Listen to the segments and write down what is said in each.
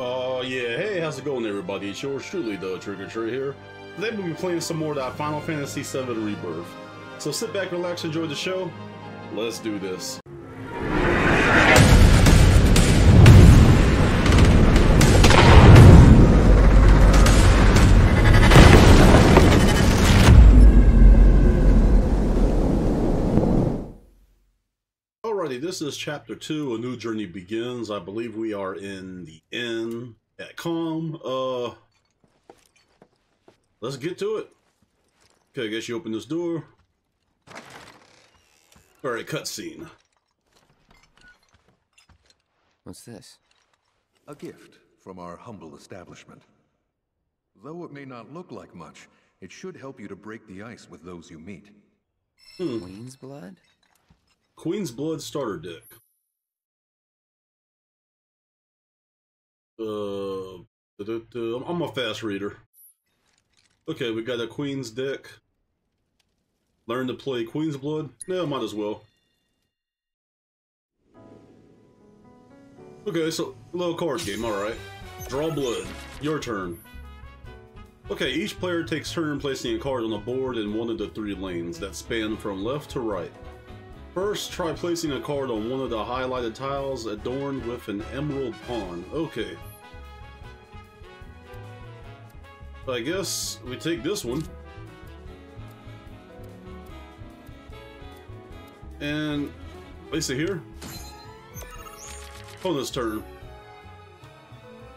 Oh, uh, yeah. Hey, how's it going, everybody? It's yours truly, the Trigger Tree here. Today we'll be playing some more of that Final Fantasy VII Rebirth. So sit back, relax, enjoy the show. Let's do this. This is chapter 2, A New Journey Begins. I believe we are in the inn at Kalm. Uh, let's get to it. Okay, I guess you open this door. Alright, cutscene. What's this? A gift from our humble establishment. Though it may not look like much, it should help you to break the ice with those you meet. Hmm. Queen's blood? Queen's Blood Starter Deck. Uh, I'm a fast reader. Okay, we got a Queen's deck. Learn to play Queen's Blood? Yeah, might as well. Okay, so, little card game, alright. Draw blood. Your turn. Okay, each player takes turn placing a card on the board in one of the three lanes that span from left to right. First, try placing a card on one of the highlighted tiles adorned with an emerald pawn. Okay. I guess we take this one. And place it here. Opponent's turn.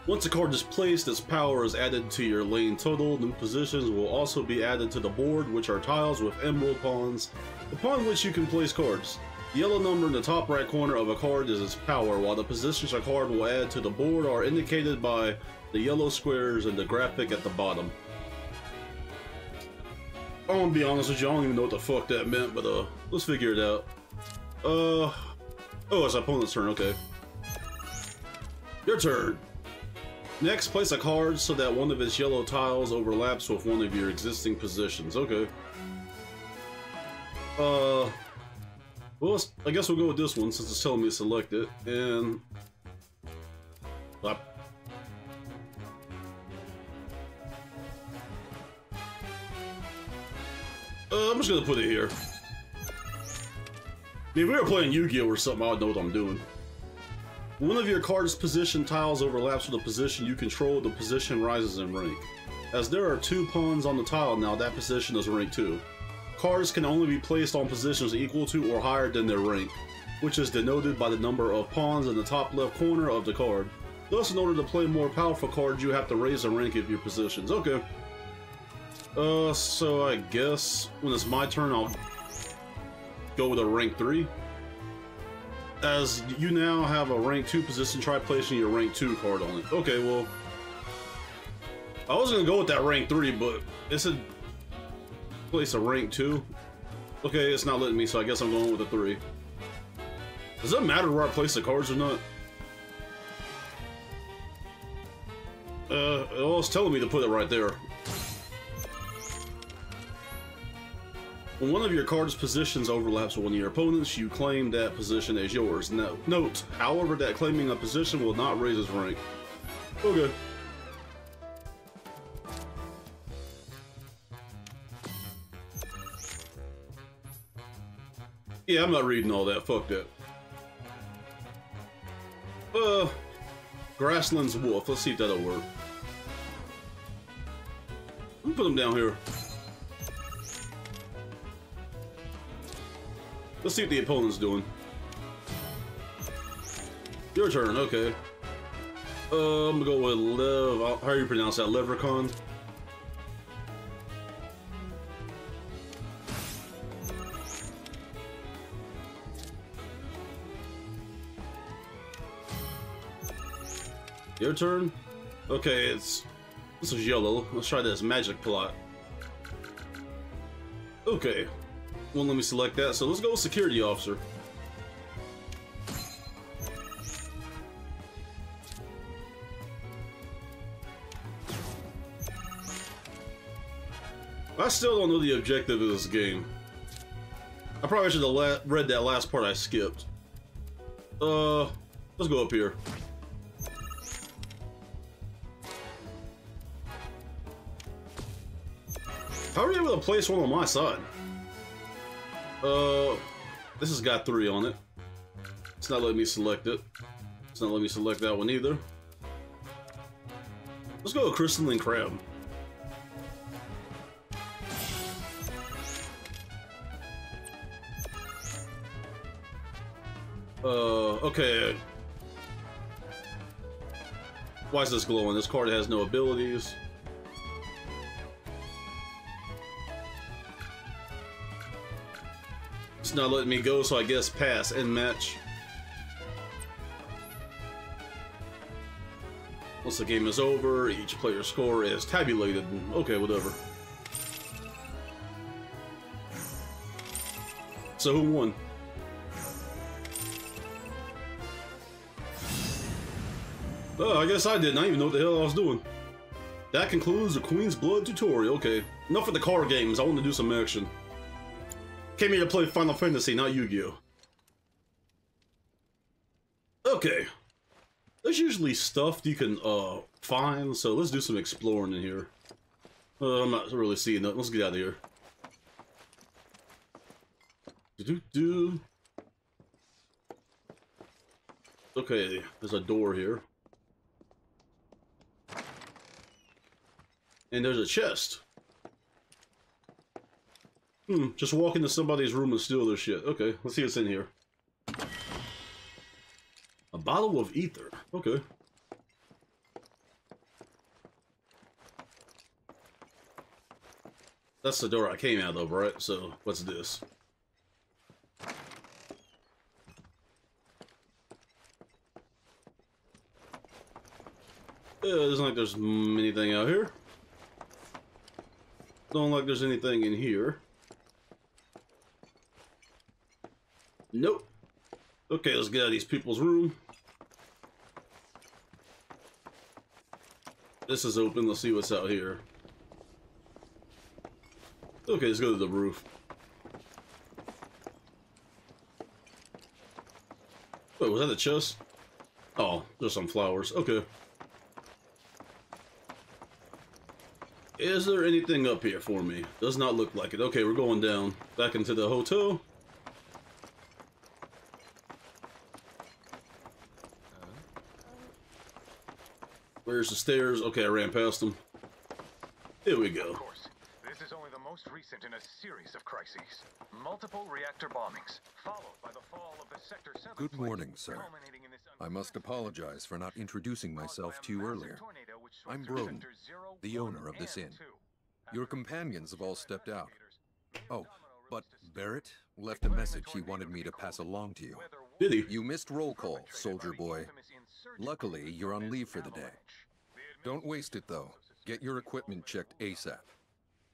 Once a card is placed, its power is added to your lane total. New positions will also be added to the board, which are tiles with emerald pawns, upon which you can place cards. The yellow number in the top right corner of a card is its power, while the positions a card will add to the board are indicated by the yellow squares and the graphic at the bottom. I'm gonna be honest with you, I don't even know what the fuck that meant, but uh, let's figure it out. Uh, oh, it's opponent's turn, okay. Your turn. Next, place a card so that one of its yellow tiles overlaps with one of your existing positions. Okay. Uh, well, I guess we'll go with this one since it's telling me to select it. And... Uh, I'm just gonna put it here. If we were playing Yu-Gi-Oh! or something, I would know what I'm doing. One of your card's position tiles overlaps with a position you control, the position rises in rank. As there are two pawns on the tile now, that position is rank 2. Cards can only be placed on positions equal to or higher than their rank, which is denoted by the number of pawns in the top left corner of the card. Thus, in order to play more powerful cards, you have to raise the rank of your positions. Okay. Uh, so I guess when it's my turn, I'll go with a rank 3 as you now have a rank 2 position, try placing your rank 2 card on it. Okay, well... I was gonna go with that rank 3, but it's said place a rank 2. Okay, it's not letting me, so I guess I'm going with a 3. Does it matter where I place the cards or not? Uh, well, it's telling me to put it right there. When one of your card's positions overlaps with one of your opponents, you claim that position as yours. Now, note, however, that claiming a position will not raise its rank. Okay. Yeah, I'm not reading all that. Fuck that. Uh, Grassland's Wolf. Let's see if that'll work. Me put him down here. Let's see what the opponent's doing. Your turn, okay. Uh, I'm gonna go with Lev. How do you pronounce that? Leprechaun? Your turn? Okay, it's... This is yellow. Let's try this magic pot. Okay, won't let me select that, so let's go security officer. I still don't know the objective of this game. I probably should have read that last part I skipped. Uh, let's go up here. To place one on my side? Uh, this has got three on it. It's not letting me select it. It's not letting me select that one either. Let's go with Crystalline Crab. Uh, okay. Why is this glowing? This card has no abilities. Not letting me go, so I guess pass and match. Once the game is over, each player's score is tabulated. Okay, whatever. So who won? Oh, I guess I didn't. I didn't even know what the hell I was doing. That concludes the Queen's Blood tutorial. Okay, enough of the car games. I want to do some action. Came here to play Final Fantasy, not Yu-Gi-Oh! Okay. There's usually stuff you can uh find, so let's do some exploring in here. Uh, I'm not really seeing that. Let's get out of here. Do do. Okay, there's a door here. And there's a chest. Hmm, just walk into somebody's room and steal their shit. Okay, let's see what's in here. A bottle of ether. Okay. That's the door I came out of, right? So, what's this? Yeah, it doesn't like there's anything out here. Don't like there's anything in here. Nope. Okay, let's get out of these people's room. This is open. Let's see what's out here. Okay, let's go to the roof. Wait, was that the chest? Oh, there's some flowers. Okay. Is there anything up here for me? Does not look like it. Okay, we're going down. Back into the hotel. Where's the stairs? Okay, I ran past them. Here we go. Of course, this is only the most recent in a series of crises. Multiple reactor bombings, followed by the fall of the Sector 7 Good morning, sir. culminating in this I must apologize for not introducing myself to you caused by a earlier. massive tornado which swept I'm Broden, the owner of this inn. Your companions have all stepped out. Oh, but Barrett left a message he wanted me to pass along to you. whether Did he? You missed roll call, soldier boy. Infamous insurgent Luckily, you're on leave for the day. Don't waste it, though. Get your equipment checked ASAP.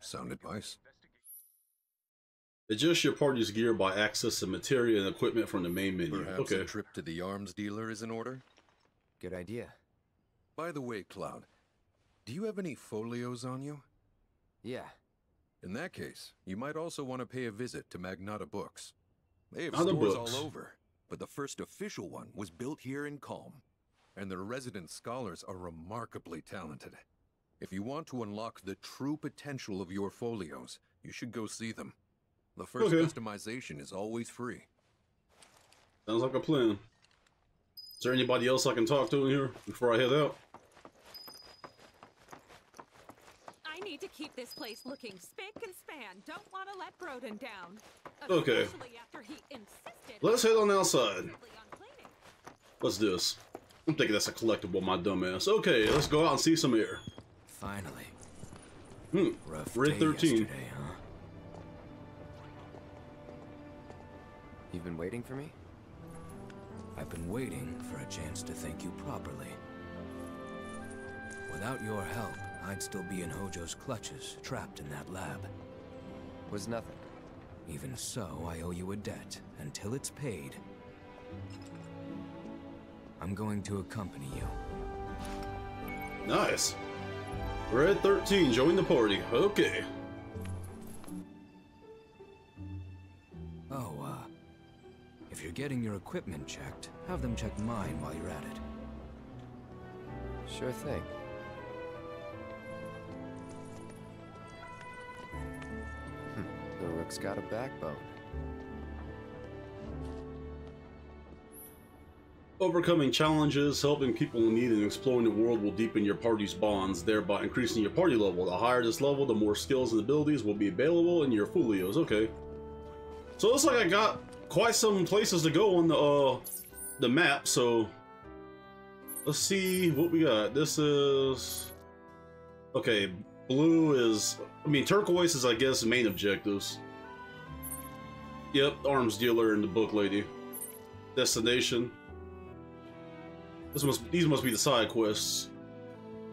Sound advice? Adjust your party's gear by accessing materia and equipment from the main menu. Perhaps okay. a trip to the arms dealer is in order? Good idea. By the way, Cloud, do you have any folios on you? Yeah. In that case, you might also want to pay a visit to Magnata Books. They have Magnata stores Books. all over, but the first official one was built here in Kalm, and their resident scholars are remarkably talented. If you want to unlock the true potential of your folios, you should go see them. The first Okay. customization is always free. Sounds like a plan. Is there anybody else I can talk to in here before I head out? I need to keep this place looking spick and span. Don't want to let Broden down. Okay. After he insisted Let's head on outside. constantly on cleaning. What's this? I'm thinking that's a collectible, my dumbass. Okay, let's go out and see some air. Finally. Hmm. Rough Red 13. yesterday, huh? You've been waiting for me? I've been waiting for a chance to thank you properly. Without your help, I'd still be in Hojo's clutches, trapped in that lab. Was nothing. Even so, I owe you a debt until it's paid. I'm going to accompany you. Nice. Red 13, join the party. Okay. Oh, uh, if you're getting your equipment checked, have them check mine while you're at it. Sure thing. The Rook's got a backbone. Overcoming challenges, helping people in need, and exploring the world will deepen your party's bonds, thereby increasing your party level. The higher this level, the more skills and abilities will be available in your folios. Okay. So it looks like I got quite some places to go on the uh, the map, so let's see what we got. This is okay. Blue is, I mean, turquoise is, I guess, main objectives. Yep, arms dealer and the book lady. Destination. This must these must be the side quests.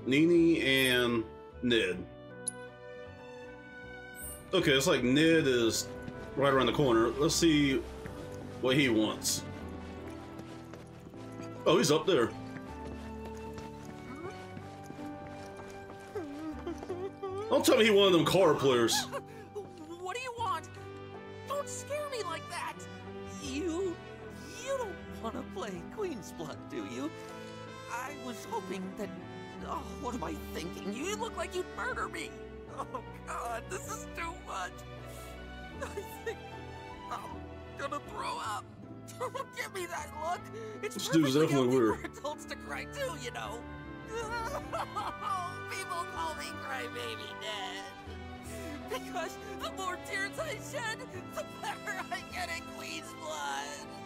Nini and Ned. Okay, it's like Ned is right around the corner. Let's see what he wants. Oh, he's up there. Don't tell me he one of them car players. What do you want? Don't scare me like that. You, want to play Queen's Blood, do you? I was hoping that. Oh, what am I thinking? You look like you'd murder me. Oh God, this is too much. I think I'm gonna throw up. Don't give me that look. It's This dude's definitely weird. for adults to cry too, you know. People call me Crybaby Dad. Because the more tears I shed, the better I get in Queen's blood.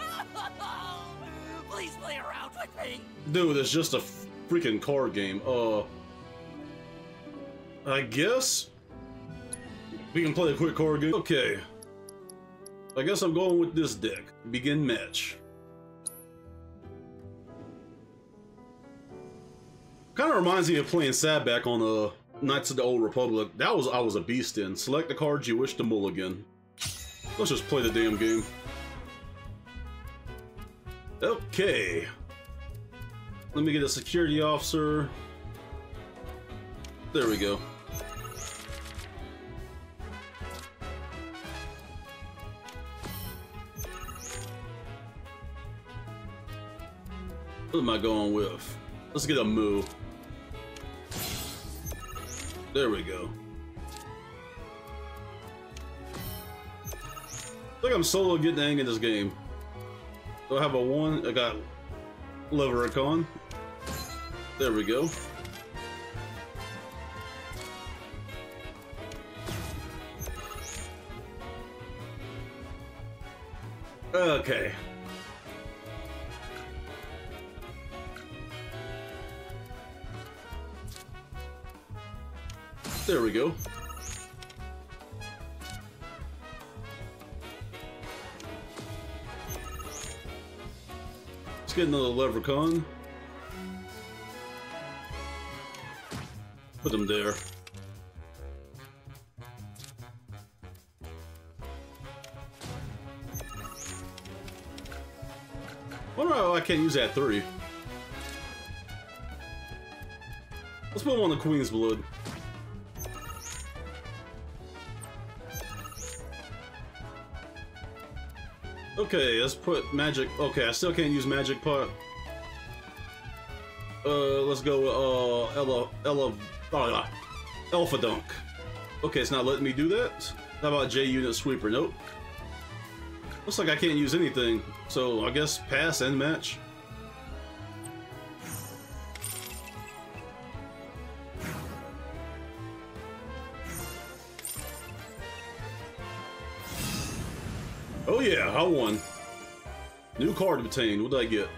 Please play around with me. Dude, it's just a freaking card game. Uh, I guess we can play a quick card game. Okay. I guess I'm going with this deck. Begin match. Kind of reminds me of playing Sabacc on uh, Knights of the Old Republic. That was I was a beast in. Select the cards you wish to mulligan. Let's just play the damn game. Okay. Let me get a security officer. There we go. What am I going with? Let's get a moo. There we go. I think I'm solo getting the of this game. Do I have a one? I got Levrikon. There we go. Okay. There we go. Let's get another leprechaun. Put him there. Wonder why I can't use that three. Let's put him on the Queen's Blood. Okay, let's put magic. Okay, I still can't use magic pot. Uh, let's go with uh Ella Ella oh. Alpha Dunk. Okay, it's not letting me do that. How about J Unit Sweeper? Nope. Looks like I can't use anything. So I guess pass and match. I won. New card obtained. What did I get?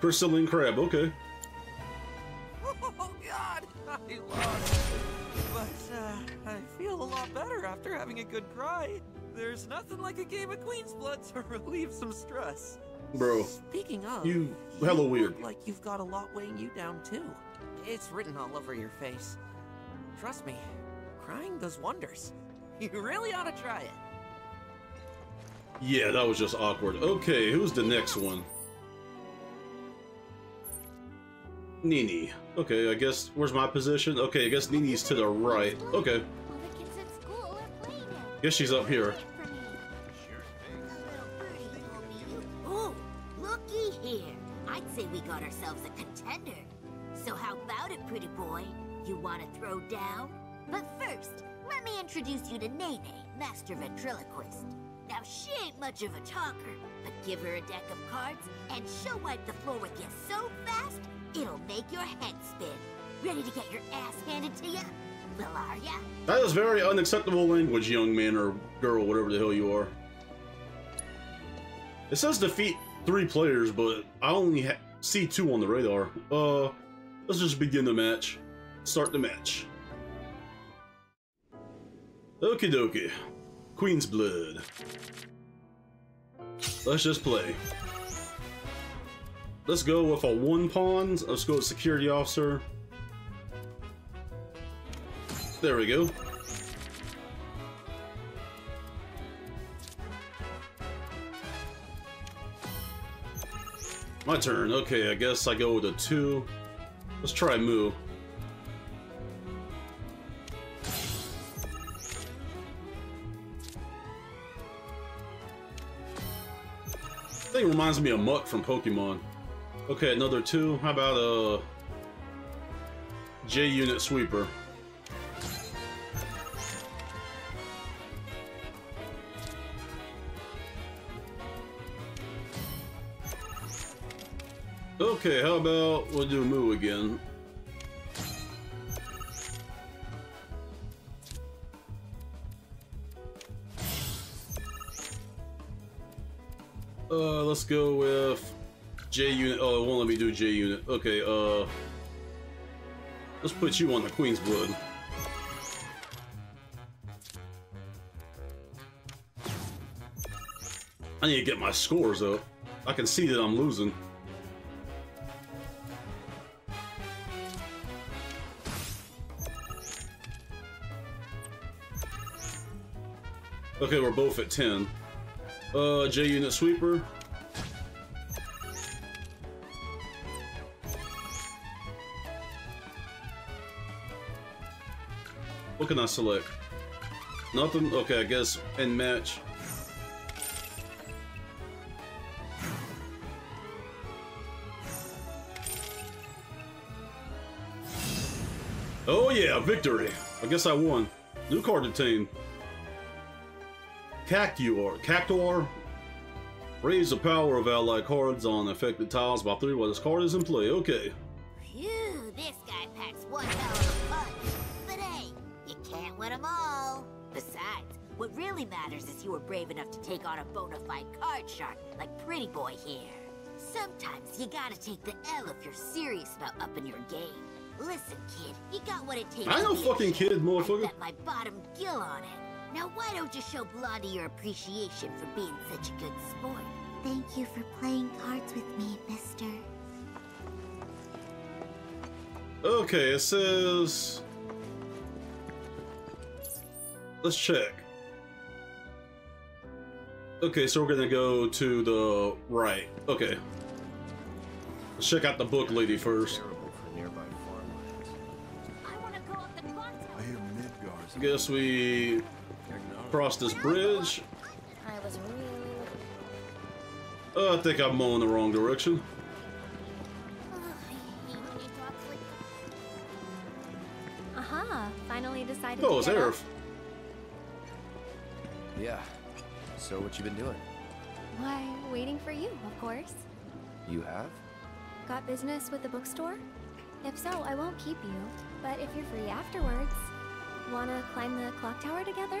Crystalline Crab. Okay. Oh God, I lost. But uh, I feel a lot better after having a good cry. There's nothing like a game of Queen's Blood to relieve some stress. Bro, Speaking of, you hella you weird. Like you've got a lot weighing you down too. It's written all over your face. Trust me, crying does wonders. You really ought to try it. Yeah, that was just awkward. Okay, who's the next one? Nini. Okay, I guess, where's my position? Okay, I guess Nini's to the right. Okay, guess she's up here. Oh, looky here. I'd say we got ourselves a contender. So how about it, pretty boy? You want to throw down? But first, let me introduce you to Nene, master ventriloquist. Now, she ain't much of a talker, but give her a deck of cards, and she'll wipe the floor with you so fast, it'll make your head spin. Ready to get your ass handed to you? Well, are ya? That is very unacceptable language, young man or girl, whatever the hell you are. It says defeat three players, but I only see two on the radar. Uh, let's just begin the match. Start the match. Okie dokie. Queen's Blood. Let's just play. Let's go with a one pawn. Let's go with security officer. There we go. My turn. Okay, I guess I go with a two. Let's try Moo. Thing reminds me of Muk from Pokemon. Okay, another two. How about a J unit sweeper? Okay, how about we'll do Moo again. Uh, let's go with J unit. Oh, it won't let me do J unit. Okay, uh, let's put you on the Queen's Blood. I need to get my scores up. I can see that I'm losing. Okay, we're both at 10. Uh, J unit sweeper. What can I select? Nothing? Okay, I guess end match. Oh yeah, victory! I guess I won. New card obtained. Cactuar. Cactuar. Raise the power of allied cards on affected tiles by three while this card is in play. Okay. Phew, this guy packs one hell of a punch. But hey, you can't win them all. Besides, what really matters is you were brave enough to take on a bona fide card shark like Pretty Boy here. Sometimes you gotta take the L if you're serious about upping your game. Listen, kid, you got what it takes. I know fucking kid, motherfucker. I bet my bottom gil on it. Now, why don't you show Blondie your appreciation for being such a good sport? Thank you for playing cards with me, mister. Okay, it says. Let's check. Okay, so we're gonna go to the right. Okay. Let's check out the book lady first. Terrible for nearby farmlands. I want to go up the clock I hear Midgar's I guess we cross this bridge. I was really Uh, I think I'm going the wrong direction. Aha, finally decided Oh, to it's get up. Aerith. Yeah. So what you been doing? Why, waiting for you, of course. You have? Got business with the bookstore? If so, I won't keep you. But if you're free afterwards, wanna climb the clock tower together?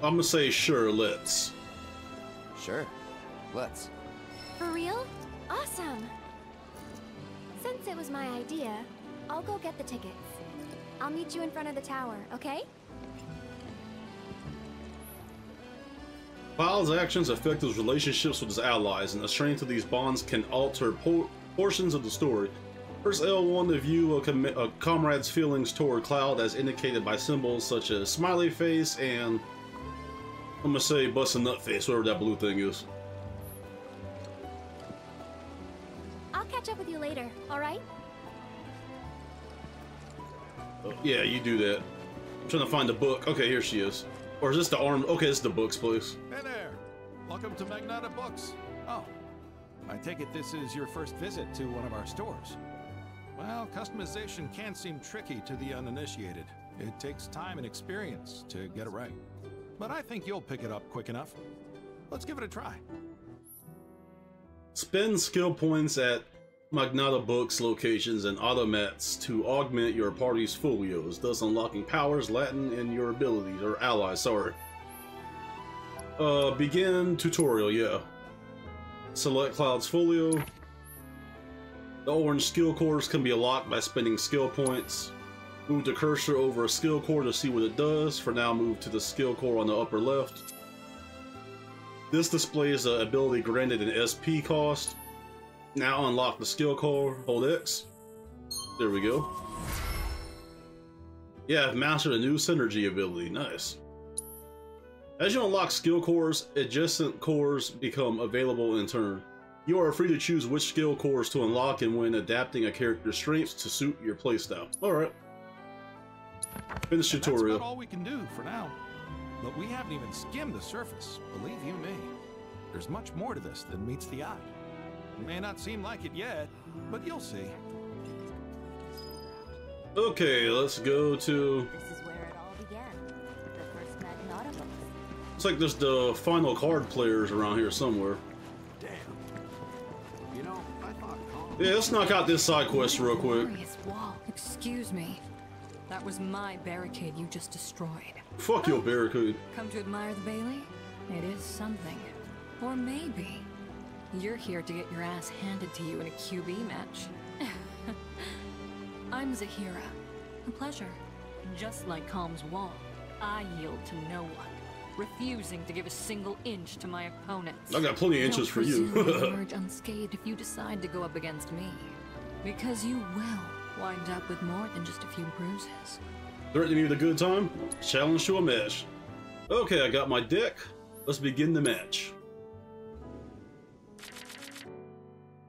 I'm gonna say sure, let's. Sure. Let's. For real? Awesome! Since it was my idea, I'll go get the tickets. I'll meet you in front of the tower, okay? File's actions affect his relationships with his allies, and the strength of these bonds can alter po- portions of the story. First, L1 to view a, com- a comrade's feelings toward Cloud as indicated by symbols such as smiley face and I'm gonna say bust a nut face, whatever that blue thing is. I'll catch up with you later, alright? Uh, yeah, you do that. I'm trying to find the book. Okay, here she is. Or is this the arm? Okay, it's the books place. Hey there! Welcome to Magnata Books. Oh, I take it this is your first visit to one of our stores. Well, customization can seem tricky to the uninitiated. It takes time and experience to get it right. But I think you'll pick it up quick enough. Let's give it a try. Spend skill points at Magnata Books locations and automats to augment your party's folios, thus unlocking powers, Latin, and your abilities, or allies, sorry. Uh, begin tutorial, yeah. Select Cloud's folio. The orange skill cores can be unlocked by spending skill points. Move the cursor over a skill core to see what it does. For now, move to the skill core on the upper left. This displays the ability granted in SP cost. Now unlock the skill core, hold X. There we go. Yeah, I've mastered a new synergy ability, nice. As you unlock skill cores, adjacent cores become available in turn. You are free to choose which skill cores to unlock and when adapting a character's strengths to suit your playstyle. Alright. Finish And tutorial. That's about all we can do for now. But we haven't even skimmed the surface, believe you me. There's much more to this than meets the eye. It may not seem like it yet, but you'll see. Okay, let's go to... This is where it all began. The first Magnata books. Looks like there's the final card players around here somewhere. Damn. You know, I thought Yeah, let's knock out this side quest real quick. Excuse me. That was my barricade you just destroyed. Fuck your barricade. Come to admire the Bailey? It is something. Or maybe you're here to get your ass handed to you in a QB match. I'm Zahira. A pleasure. Just like Kalm's wall, I yield to no one, refusing to give a single inch to my opponents. I've got plenty of inches for you. emerge unscathed if you decide to go up against me. Because you will wind up with more than just a few bruises. Threatening me with a good time? Challenge to a match. Okay, I got my deck. Let's begin the match.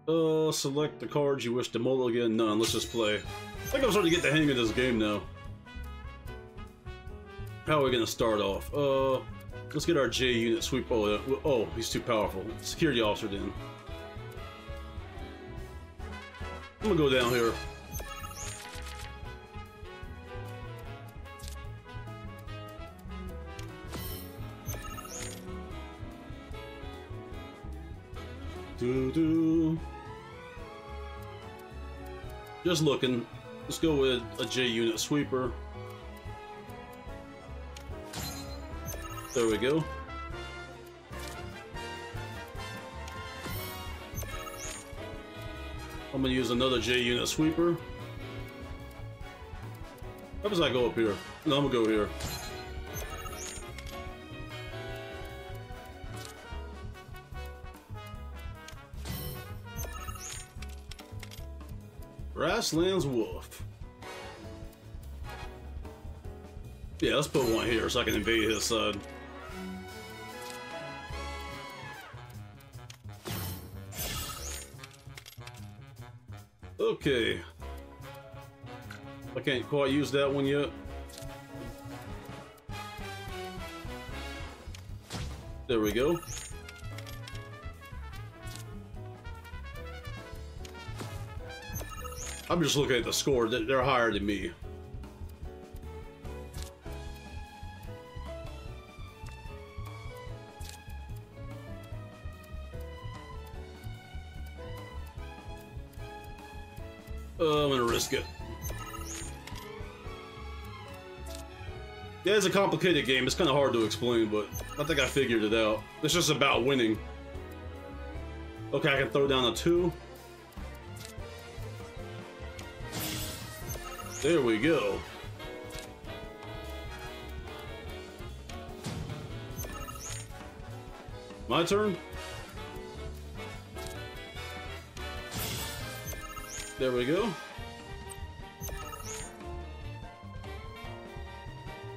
Uh, select the cards you wish to mulligan. None. Let's just play. I think I'm starting to get the hang of this game now. How are we gonna start off? Uh, let's get our J unit sweep. Oh, uh, oh, he's too powerful. Security officer then. I'm gonna go down here. Do do. Just looking. Let's go with a J unit sweeper. There we go. I'm gonna use another J unit sweeper. How does I go up here? No, I'm gonna go here. Grasslands Wolf. Yeah, let's put one here so I can invade his side. Okay. I can't quite use that one yet. There we go. I'm just looking at the score. They- They're higher than me. Uh, I'm gonna risk it. Yeah, it's a complicated game. It's kind of hard to explain, but I think I figured it out. It's just about winning. Okay, I can throw down a two. There we go. My turn? There we go.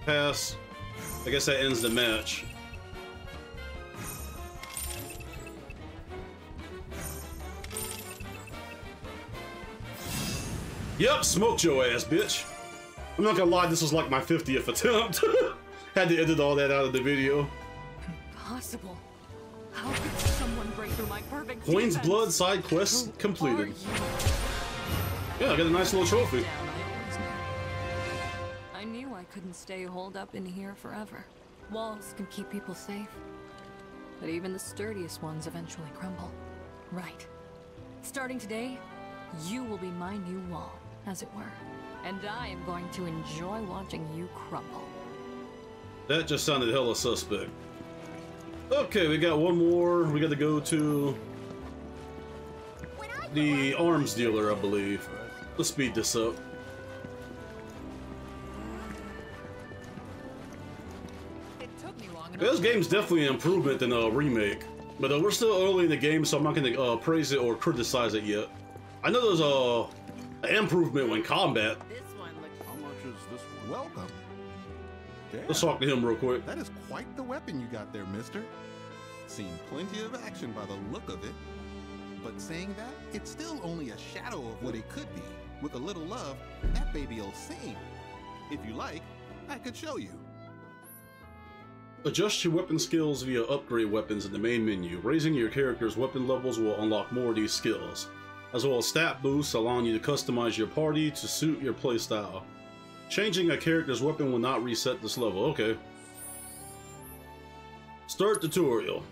Pass. I guess that ends the match. Yep, smoked your ass, bitch. I'm not gonna lie, this was like my 50th attempt. Had to edit all that out of the video. Impossible. How could someone break through my perfect Queen's defense? Blood side quest completed. Yeah, I got a nice little trophy. Down, I always knew. I knew I couldn't stay holed up in here forever. Walls can keep people safe, but even the sturdiest ones eventually crumble. Right. Starting today, you will be my new wall, as it were. And I am going to enjoy watching you crumble. That just sounded hella suspect. Okay, we got one more. We got to go to the arms dealer, I believe. Let's speed this up. This game's definitely an improvement than a remake, but uh, we're still early in the game, so I'm not going to uh, praise it or criticize it yet. I know there's a an improvement when combat. How much is this one? Welcome. Let's talk to him real quick. That is quite the weapon you got there, mister. Seen plenty of action by the look of it. But saying that, it's still only a shadow of what it could be. With a little love, that baby'll sing. If you like, I could show you. Adjust your weapon skills via upgrade weapons in the main menu. Raising your character's weapon levels will unlock more of these skills, as well as stat boosts allowing you to customize your party to suit your playstyle. Changing a character's weapon will not reset this level. Okay. Start tutorial.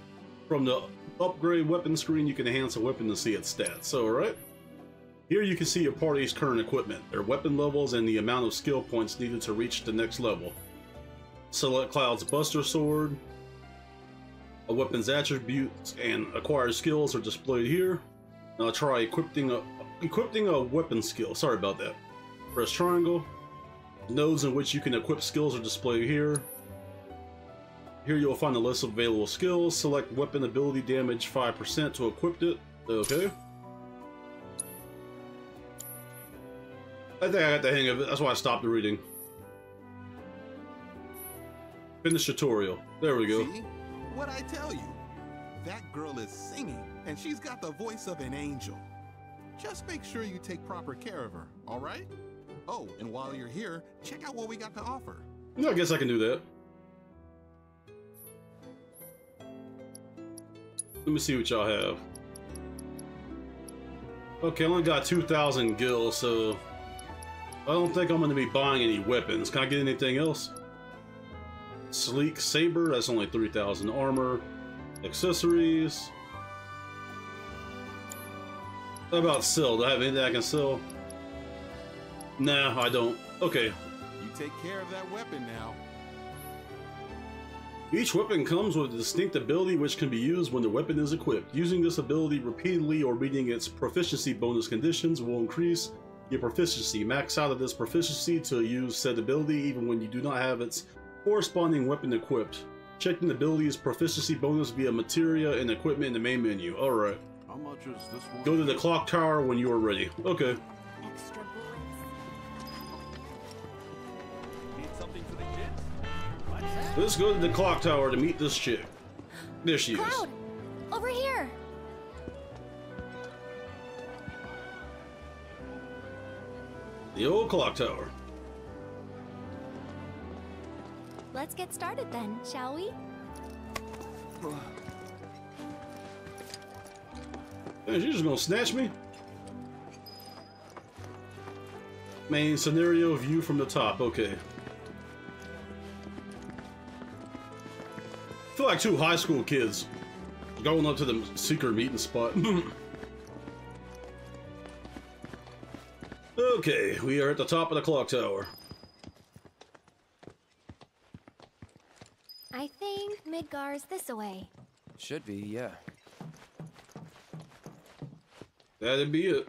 From the upgrade weapon screen, you can enhance a weapon to see its stats. Alright. Here you can see your party's current equipment, their weapon levels, and the amount of skill points needed to reach the next level. Select Cloud's Buster Sword. A weapon's attributes and acquired skills are displayed here. Now try equipping a equipping a weapon skill. Sorry about that. Press triangle. Nodes in which you can equip skills are displayed here. Here you'll find a list of available skills. Select weapon ability damage 5% to equip it. Okay. I think I got the hang of it. That's why I stopped the reading. Finish tutorial. There we go. See? What I tell you? That girl is singing, and she's got the voice of an angel. Just make sure you take proper care of her, all right? Oh, and while you're here, check out what we got to offer. Yeah, I guess I can do that. Let me see what y'all have. Okay, I only got 2,000 gil, so I don't think I'm going to be buying any weapons. Can I get anything else? Sleek Saber, that's only 3,000 armor. Accessories. About sell? Do I have anything I can sell? Nah, I don't. Okay. You take care of that weapon now. Each weapon comes with a distinct ability which can be used when the weapon is equipped. Using this ability repeatedly or meeting its proficiency bonus conditions will increase your proficiency. Max out of this proficiency to use said ability even when you do not have its corresponding weapon equipped. Checking the ability's proficiency bonus via materia and equipment in the main menu. Alright. How much is this one? Go to the clock tower when you are ready. Okay. Extra Need something for the kids? Let's go to the clock tower to meet this chick. There she is. Over here! The old clock tower. Let's get started then, shall we? she's just gonna snatch me? Main scenario view from the top, okay. I feel like two high school kids going up to the secret meeting spot. okay, we are at the top of the clock tower. I think Midgar's this way. Should be, yeah. That'd be it.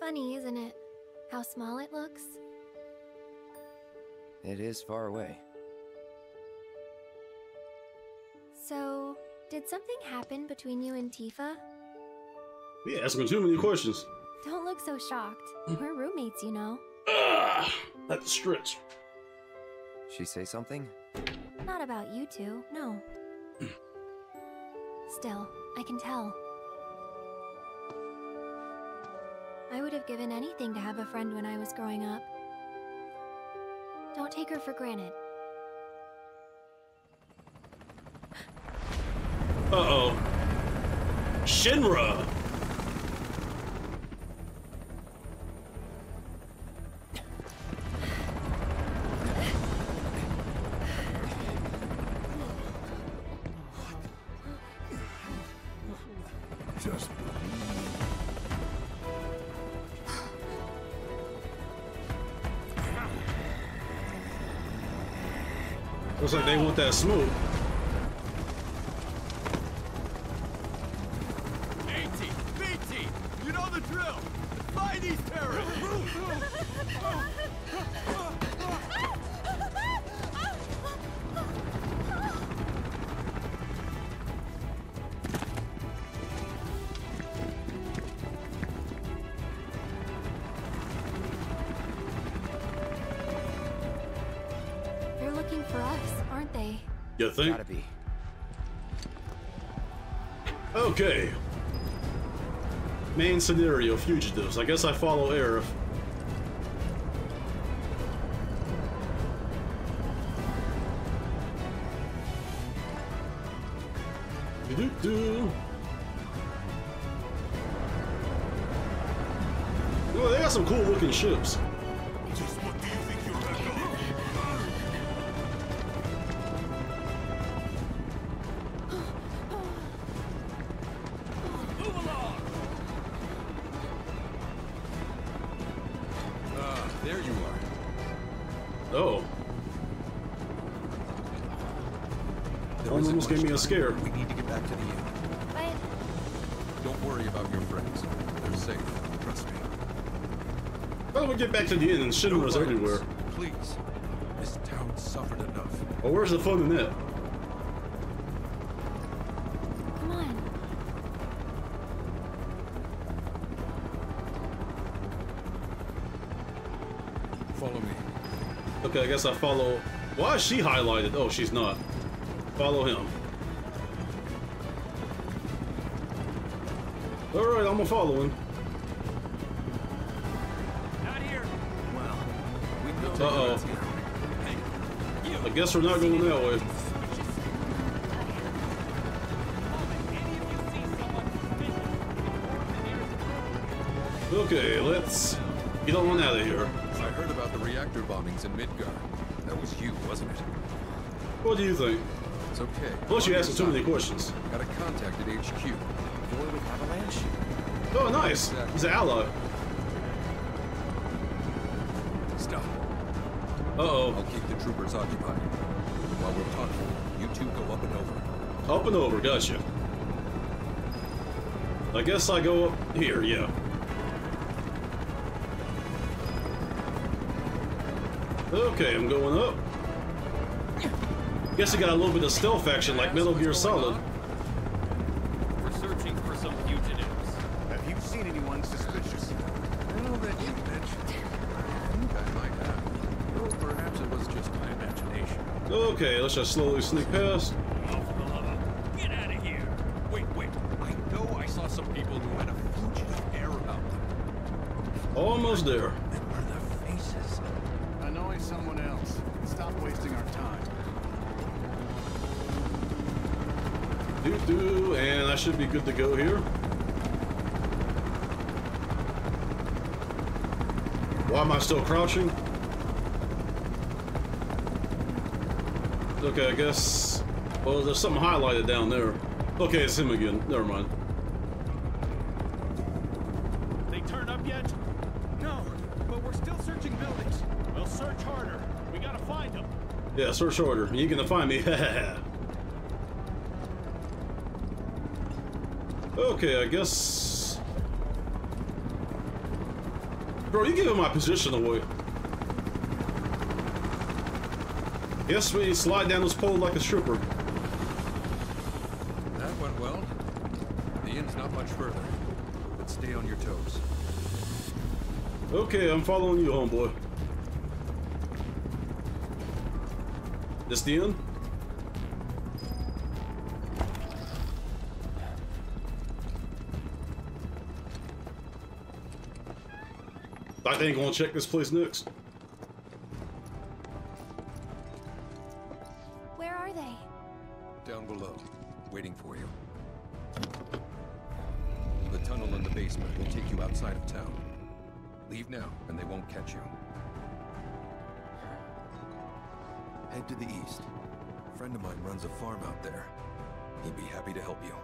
Funny, isn't it? How small it looks? It is far away. So, did something happen between you and Tifa? Yeah, asking too many questions. Don't look so shocked. We're roommates, you know. Ah, that's a stretch. She say something? Not about you two, no. Still, I can tell. I would have given anything to have a friend when I was growing up. Don't take her for granted. Uh-oh. Shinra! Like they want that smoke. Scenario, fugitives. I guess I follow Aerith. Do-do-do. Oh, they got some cool looking ships. Scare. We need to get back to the inn. But Don't worry about your friends. They're safe. Trust me. How do we get back to the inn and Shinra's No everywhere? violence, Please. This town suffered enough. Well, where's the fun in that? come on. Follow me. Okay, I guess I follow. Why is she highlighted? Oh, she's not. Follow him. Alright, I'm gonna follow him. Not here. Well, we can go Uh take a oh. here. Hey, you. I guess we're not going that way. Okay, let's get on out of here. I heard about the reactor bombings in Midgard. That was you, wasn't it? What do you think? It's okay. Plus, you On asking too many questions. Got a contact at HQ. Boy with avalanche? Oh, nice. He's an ally. Stop. Uh-oh. I'll keep the troopers occupied. While we're talking, you two go up and over. Up and over, gotcha. I guess I go up here, yeah. Okay, I'm going up. Guess it got a little bit of stealth action like Metal Gear Solid. We're searching for some fugitives. Have you seen anyone suspicious? Well, that you mentioned. I think I might have. Or perhaps it was just my imagination. Okay, let's just slowly sneak past. Oh, for the love of... Get out of here! Wait, wait. I know I saw some people who had a fugitive air about them. Almost there. Remember their faces? Annoy someone else. Stop wasting our time. Do do, and I should be good to go here. Why am I still crouching? Okay, I guess. Well, there's something highlighted down there. Okay, it's him again. Never mind. They turn up yet? No, but we're still searching buildings. We'll search harder. We gotta find them. Yeah, search harder. You gonna find me? okay, I guess. Bro, you giving my position away. Guess we slide down this pole like a stripper. That went well. The inn's not much further. But stay on your toes. Okay, I'm following you, homeboy. This the end? I think gonna check this place next. To the east. A friend of mine runs a farm out there. He'd be happy to help you.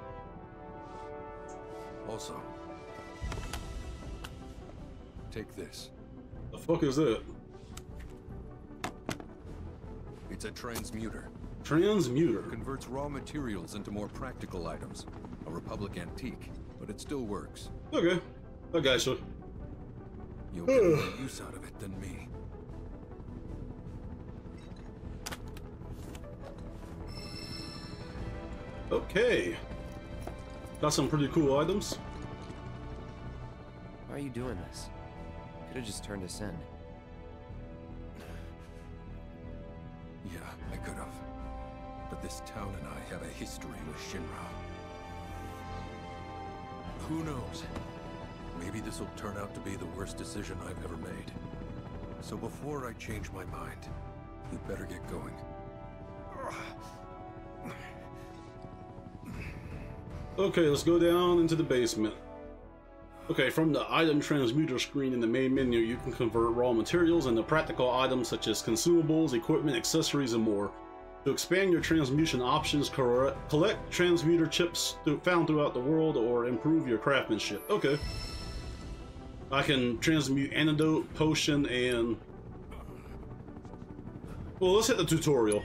Also, take this. The fuck is that? It's a transmuter. Transmuter. Converts raw materials into more practical items. A Republic antique, but it still works. Okay. I got you. You'll get more use out of it than me. Okay. Got some pretty cool items. Why are you doing this? Could have just turned us in. Yeah, I could have. But this town and I have a history with Shinra. Who knows? Maybe this will turn out to be the worst decision I've ever made. So before I change my mind, you better get going. Okay, let's go down into the basement. Okay, from the item transmuter screen in the main menu, you can convert raw materials into practical items such as consumables, equipment, accessories, and more. To expand your transmutation options, collect transmuter chips found throughout the world or improve your craftsmanship. Okay. I can transmute antidote, potion, and... Well, let's hit the tutorial.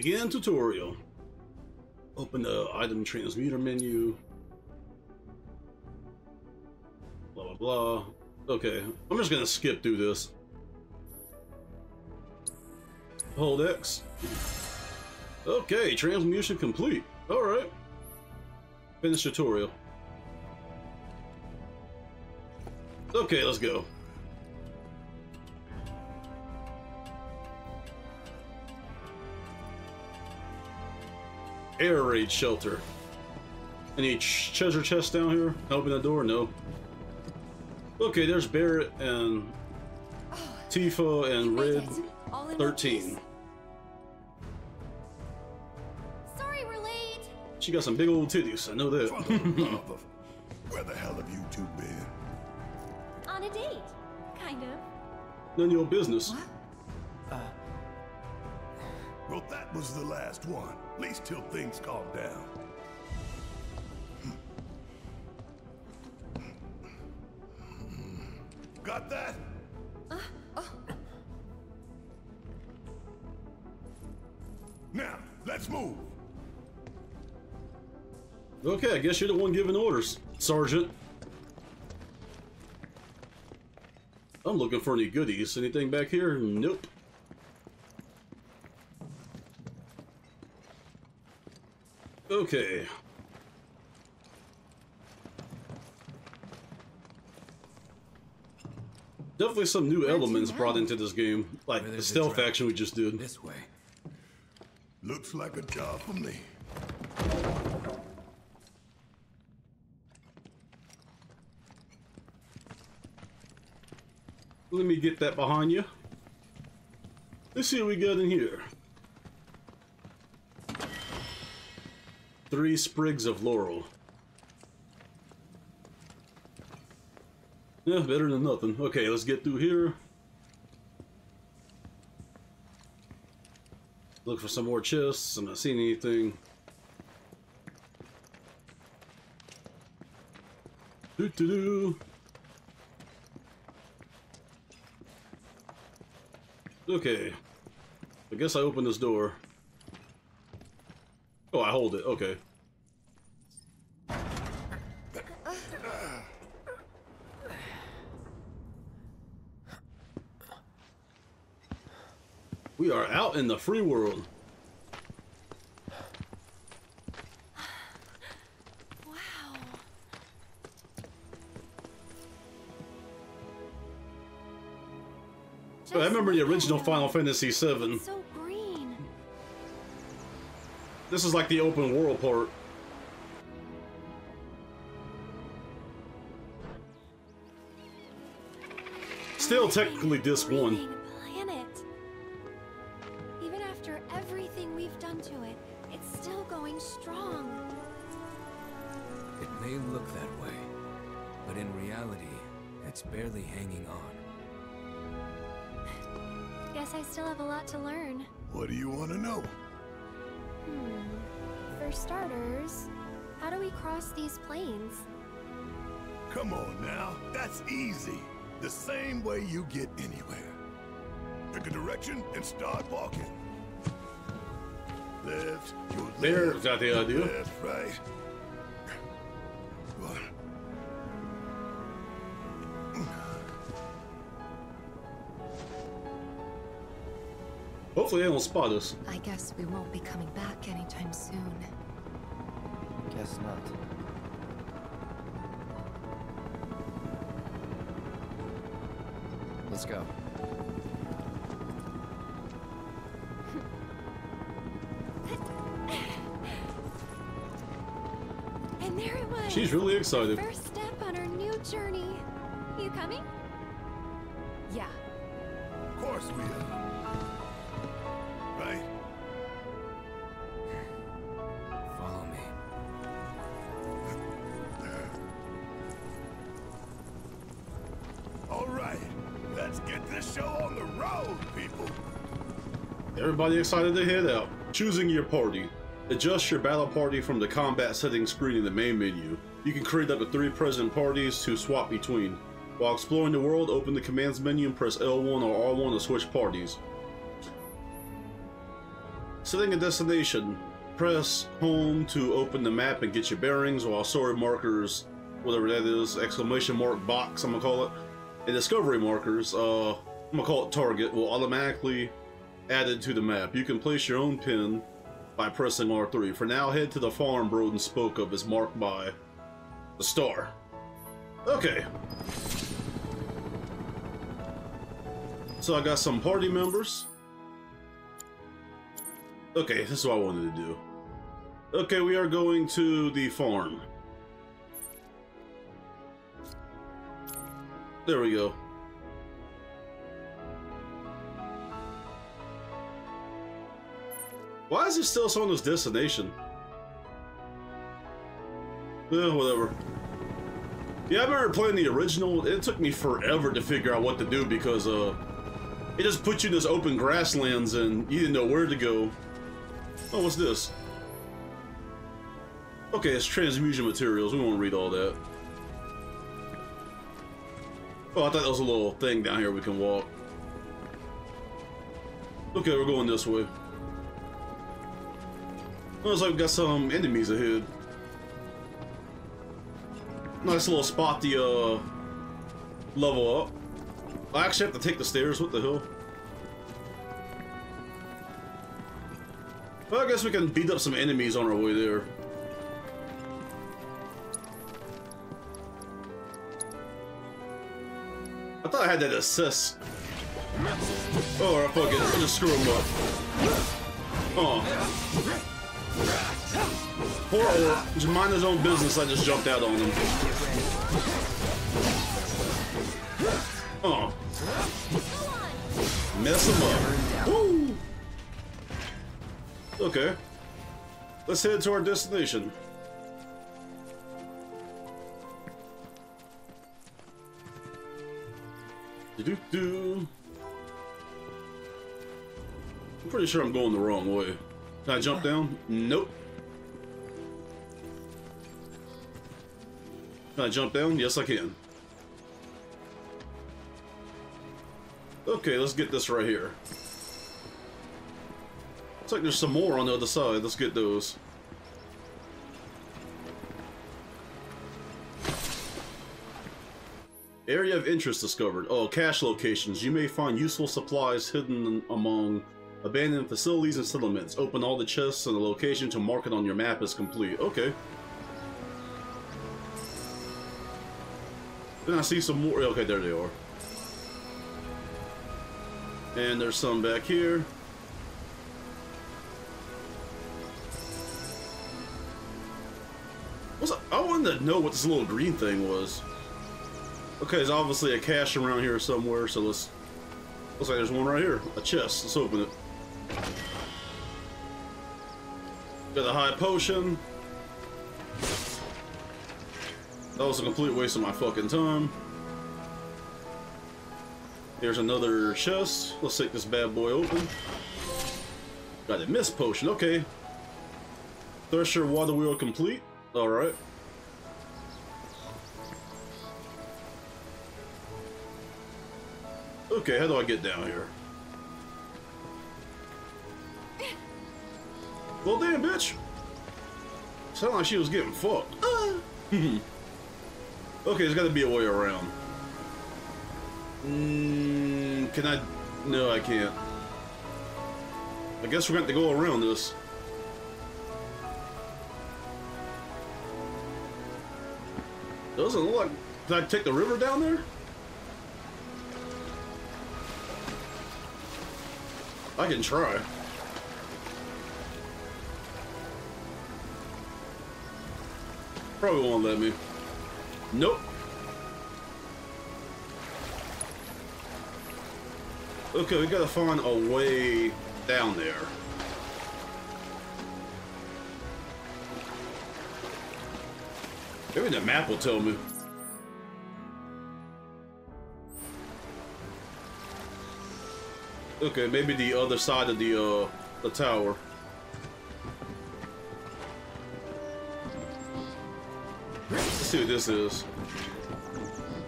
Begin tutorial. Open the item transmuter menu. Blah, blah, blah. Okay, I'm just gonna skip through this. Hold X. Okay, transmutation complete. Alright. Finish tutorial. Okay, let's go. Air raid shelter. Any ch- treasure chests down here? Open the door? No. Okay, there's Barret and Tifa and Red All in one 13. Sorry we're late. She got some big old titties, I know that. Where the hell have you two been? On a date. Kind of. None of your business. Well, was the last one. At least till things calm down. Got that? Uh, oh. Now, let's move. Okay, I guess you're the one giving orders, Sergeant. I'm looking for any goodies. Anything back here? Nope. Okay. Definitely some new elements brought into this game, like the stealth trap. action we just did. This way. Looks like a job for me. Let me get that behind you. Let's see what we got in here. Three sprigs of laurel. Yeah, better than nothing. Okay, let's get through here. Look for some more chests. I'm not seeing anything. Doo doo doo. Okay. I guess I open this door. Oh, I hold it. Okay. We are out in the free world. Wow. Oh, I remember the original Final Fantasy VII. So. This is like the open world part. Still technically disc one. Come on now, that's easy. The same way you get anywhere. Pick a direction and start walking. Left, your There, left, is that the idea? Left, right. One. Hopefully they won't spot us. I guess we won't be coming back anytime soon. Guess not. Let's go. And there it was. She's really excited. First Excited to head out. Choosing your party. Adjust your battle party from the combat settings screen in the main menu. You can create up to three present parties to swap between. While exploring the world, open the commands menu and press L1 or R1 to switch parties. Setting a destination. Press home to open the map and get your bearings while story markers, whatever that is, exclamation mark box, I'm gonna call it, and discovery markers, uh, I'm gonna call it target, will automatically added to the map. You can place your own pin by pressing R3. For now, head to the farm Broden spoke of as marked by the star. Okay. So I got some party members. Okay, this is what I wanted to do. Okay, we are going to the farm. There we go. Why is it still showing this destination? Yeah, whatever. Yeah, I remember playing the original. It took me forever to figure out what to do because uh, it just put you in this open grasslands and you didn't know where to go. Oh, what's this? Okay, it's transmusion materials. We won't read all that. Oh, I thought that was a little thing down here we can walk. Okay, we're going this way. Looks like we've got some enemies ahead. Nice little spot to uh, level up. I actually have to take the stairs. What the hell? Well, I guess we can beat up some enemies on our way there. I thought I had that assist. Oh, I fuck it. I'll just screw him up. Oh. Poor uh, Orc. Just mind his own business. I just jumped out on him. Oh. Mess him up. Woo! Okay. Let's head to our destination. Do-do-do. I'm pretty sure I'm going the wrong way. Can I jump down? Nope. Can I jump down? Yes, I can. Okay, let's get this right here. Looks like there's some more on the other side. Let's get those. Area of interest discovered. Oh, cache locations. You may find useful supplies hidden among abandoned facilities and settlements. Open all the chests and the location to mark it on your map is complete. Okay. Then I see some more. Okay, there they are. And there's some back here. What's up? I wanted to know what this little green thing was. Okay, there's obviously a cache around here somewhere, so let's... Looks like there's one right here. A chest. Let's open it. Got a high potion. That was a complete waste of my fucking time. Here's another chest. Let's take this bad boy open. Got a mist potion. Okay. Thresher water wheel complete. Alright. Okay, how do I get down here? Well, damn, bitch. Sound like she was getting fucked. okay, there's got to be a way around. Mm, can I? No, I can't. I guess we're going to to go around this. Doesn't look like... Did I take the river down there? I can try. Probably won't let me. Nope. Okay, we gotta find a way down there. Maybe the map will tell me. Okay, maybe the other side of the uh the tower. See what this is.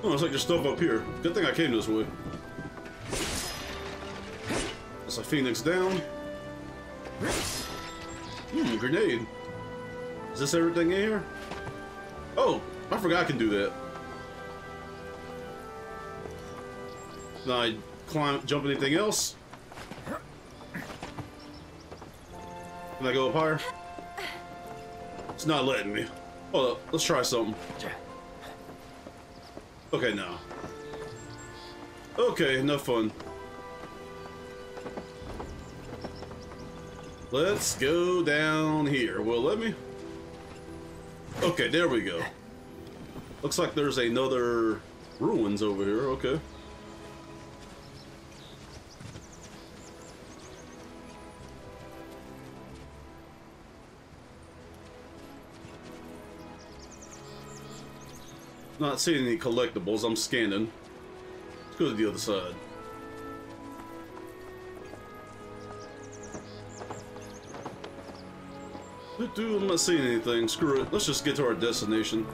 Oh, it's like there's stuff up here. Good thing I came this way. That's a phoenix down. Hmm, grenade. Is this everything in here? Oh, I forgot I can do that. Can I climb, jump anything else? Can I go up higher? It's not letting me. Hold up, let's try something. Okay, now. Okay, enough fun. Let's go down here. Well, let me? Okay, there we go. Looks like there's another ruins over here. Okay. Not seeing any collectibles. I'm scanning. Let's go to the other side. Dude, I'm not seeing anything. Screw it. Let's just get to our destination.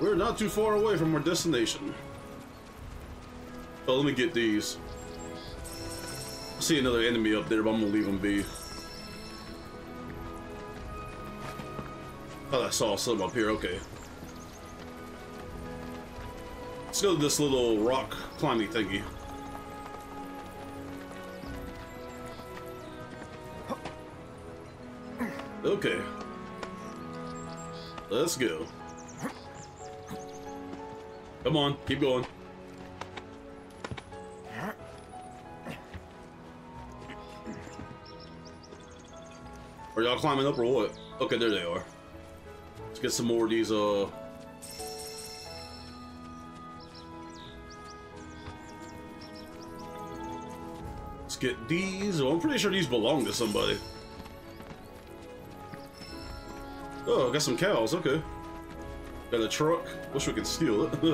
We're not too far away from our destination. Oh, let me get these. I see another enemy up there, but I'm gonna leave them be. Saw something up here. Okay. Let's go to this little rock climbing thingy. Okay. Let's go. Come on, keep going. Are y'all climbing up or what? Okay, there they are. Get some more of these, uh... Let's get these. Oh, I'm pretty sure these belong to somebody. Oh, I got some cows, okay. Got a truck. Wish we could steal it.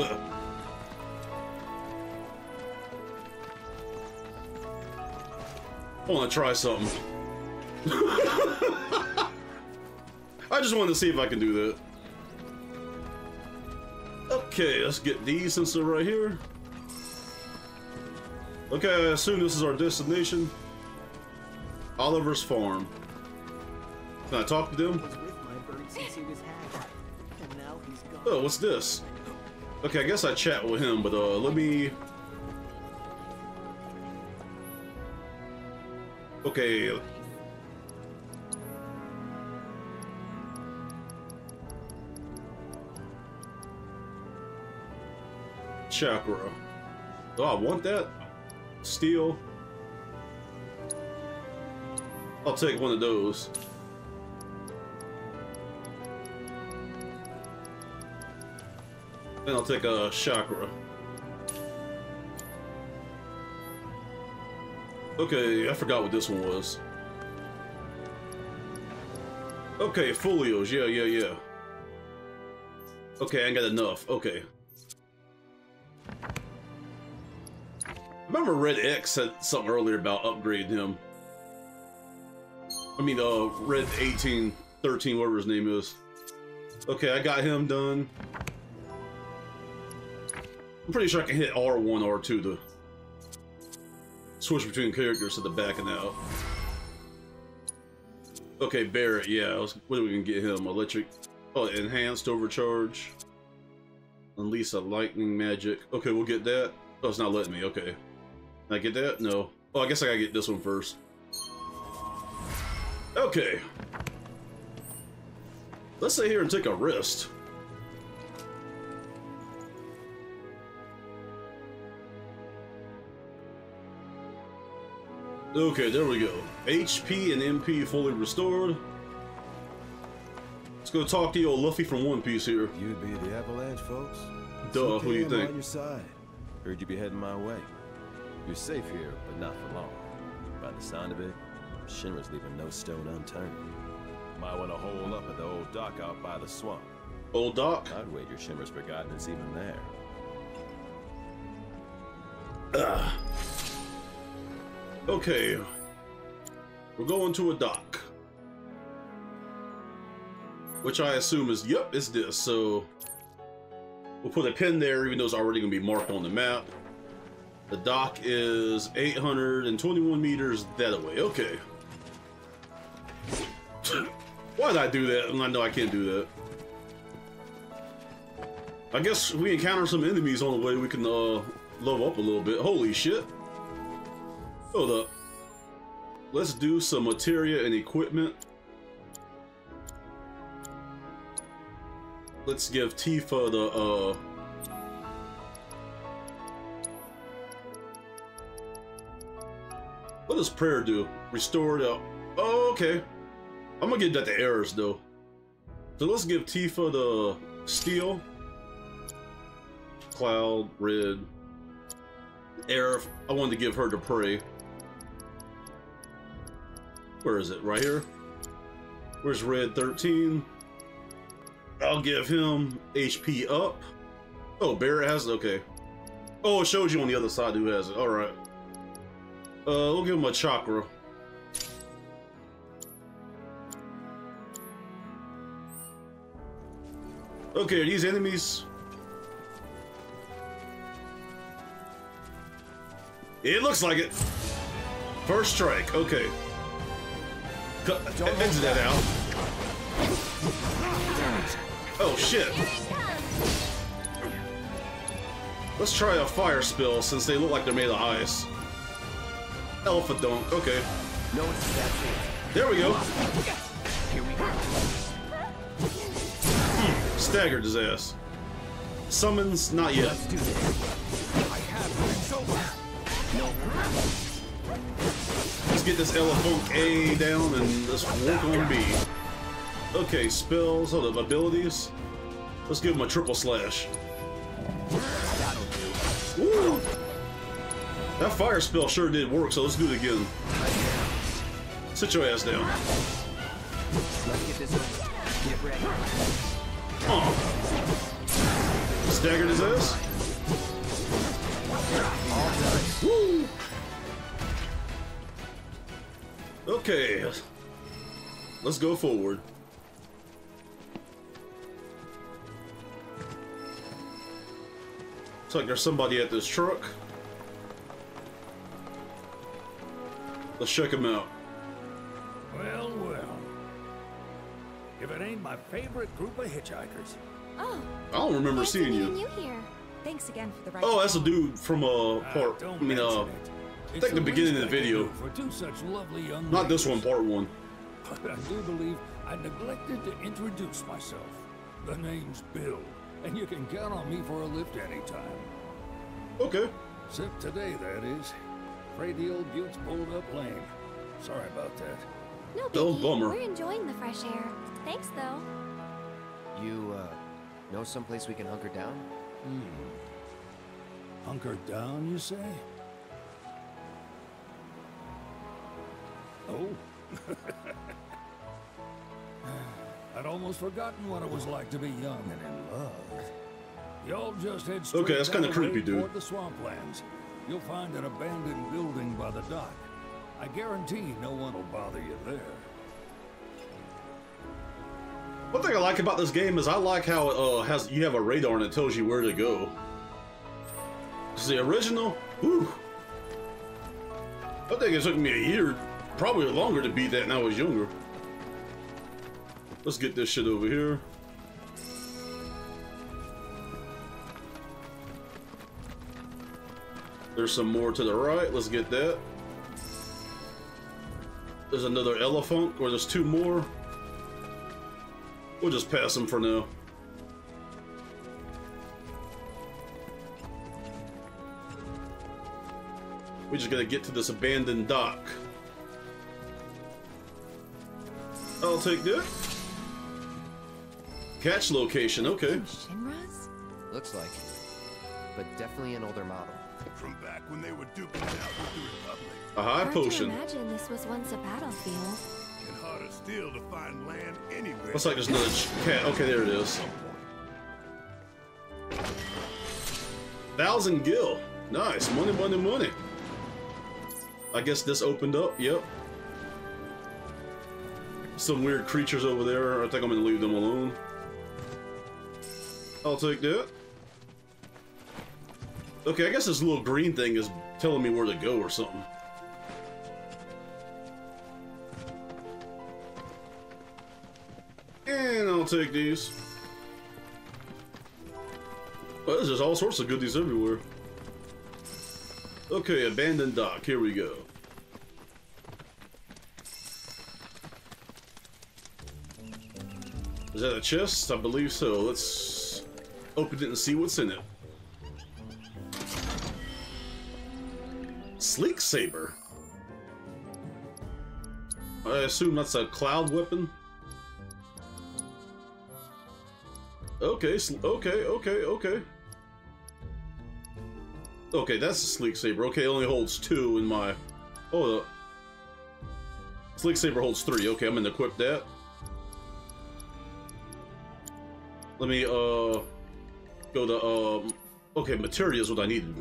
I want to try something. I just wanted to see if I can do that. Okay, let's get these since they're right here. Okay, I assume this is our destination. Oliver's Farm. Can I talk to them? Oh, what's this? Okay, I guess I chat with him, but uh, let me... Okay. Chakra. Oh, I want that. Steel. I'll take one of those. Then I'll take a chakra. Okay, I forgot what this one was. Okay, folios, yeah, yeah, yeah. Okay, I got enough, okay. Remember Red X said something earlier about upgrading him. I mean, uh, Red 18, 13, whatever his name is. Okay, I got him done. I'm pretty sure I can hit R1, R2 to switch between characters to the back and out. Okay, Barret, yeah. Was, what are we gonna get him? Electric. Oh, enhanced overcharge. Unleash a lightning magic. Okay, we'll get that. Oh, it's not letting me. Okay. Can I get that? No. Oh, I guess I gotta get this one first. Okay. Let's sit here and take a rest. Okay, there we go. HP and MP fully restored. Let's go talk to your Luffy from One Piece here. You'd be the Avalanche, folks. Duh, It's who do you think? on your side. Heard you be heading my way. You're safe here, but not for long. By the sound of it, Shinra's leaving no stone unturned. Might want to hole up at the old dock out by the swamp. Old dock? I'd wager Shinra's forgotten it's even there. Ugh. Okay. We're going to a dock. Which I assume is, yep, it's this. So we'll put a pin there, even though it's already going to be marked on the map. The dock is 821 meters that way. Okay. Why did I do that? I know I can't do that. I guess we encounter some enemies on the way. We can uh, level up a little bit. Holy shit. Hold up. Let's do some materia and equipment. Let's give Tifa the, uh... What does prayer do? Restore the... Oh, okay. I'm gonna give that to errors, though. So let's give Tifa the steel. Cloud, red. Air, I wanted to give her the pray. Where is it? Right here? Where's red 13? I'll give him HP up. Oh, Barret has it? Okay. Oh, it shows you on the other side who has it. Alright. Uh, we'll give him a chakra. Okay, are these enemies? It looks like it. First strike, okay. Cut, exit that out. Oh shit. Let's try a fire spill since they look like they're made of ice. Elphadunk, okay. No, it's that There we go. Here we go. Hmm, staggered his ass. Summons, not yet. Let's get this Elphadunk A down and let's work on B. Okay, spells, hold up, abilities. Let's give him a triple slash. That fire spell sure did work, so let's do it again. Sit your ass down. Staggered his ass. Woo! Okay. Let's go forward. Looks like there's somebody at this truck. Let's check him out. Well, well. If it ain't my favorite group of hitchhikers. Oh. I don't remember nice seeing meeting you. you here. Thanks again for the ride. Oh, that's a dude from uh part. I mean, uh, I It's think the beginning of the least I can video. For two such lovely young Not this one, part one. But I do believe I neglected to introduce myself. The name's Bill, and you can count on me for a lift anytime. Okay. Except today, that is. Afraid the old Butte's pulled up lame. Sorry about that. No Oh, biggie. bummer. We're enjoying the fresh air. Thanks, though. You, uh, know someplace we can hunker down? Hmm. Hunker down, you say? Oh? I'd almost forgotten what it was like to be young and in love. Y'all just head straight Okay, that's kinda creepy, dude. toward the swamplands. You'll find an abandoned building by the dock. I guarantee no one will bother you there. One thing I like about this game is I like how it uh, has you have a radar and it tells you where to go. 'Cause the original, whew, I think it took me a year, probably longer to beat that when I was younger. Let's get this shit over here. There's some more to the right. Let's get that. There's another elephant, or there's two more. We'll just pass them for now. We're just gotta get to this abandoned dock. I'll take that. Cache location, okay. Shinra's? Looks like. But definitely an older model. From back when they were duking it out with the Republic. A high Hard potion. to imagine this was once a battlefield. And harder still to find land anywhere. Looks like there's another ch- cat. Okay, there it is. Thousand gil. Nice. Money, money, money. I guess this opened up. Yep. Some weird creatures over there. I think I'm gonna leave them alone. I'll take that. Okay, I guess this little green thing is telling me where to go or something. And I'll take these. Well, there's just all sorts of goodies everywhere. Okay, abandoned dock. Here we go. Is that a chest? I believe so. Let's open it and see what's in it. Sleek Saber. I assume that's a cloud weapon. Okay, okay, okay, okay. Okay, that's a Sleek Saber. Okay, it only holds two in my... Oh, the... Sleek Saber holds three. Okay, I'm gonna equip that. Let me, uh... Go to, um... Okay, materia is what I needed.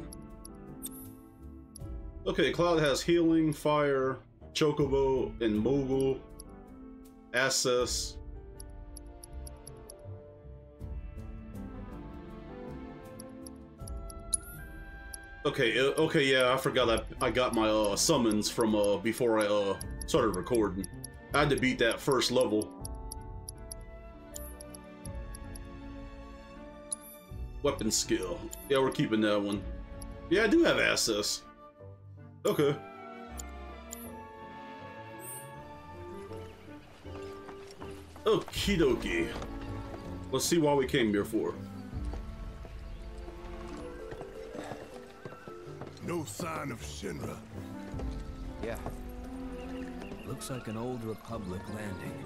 Okay, Cloud has healing, fire, chocobo, and moogle. Access. Okay, uh, okay, yeah, I forgot I, I got my uh, summons from uh, before I uh, started recording. I had to beat that first level. Weapon skill. Yeah, we're keeping that one. Yeah, I do have access. Okay. Okie dokie. Let's see why we came here for. No sign of Shinra. Yeah. Looks like an old Republic landing.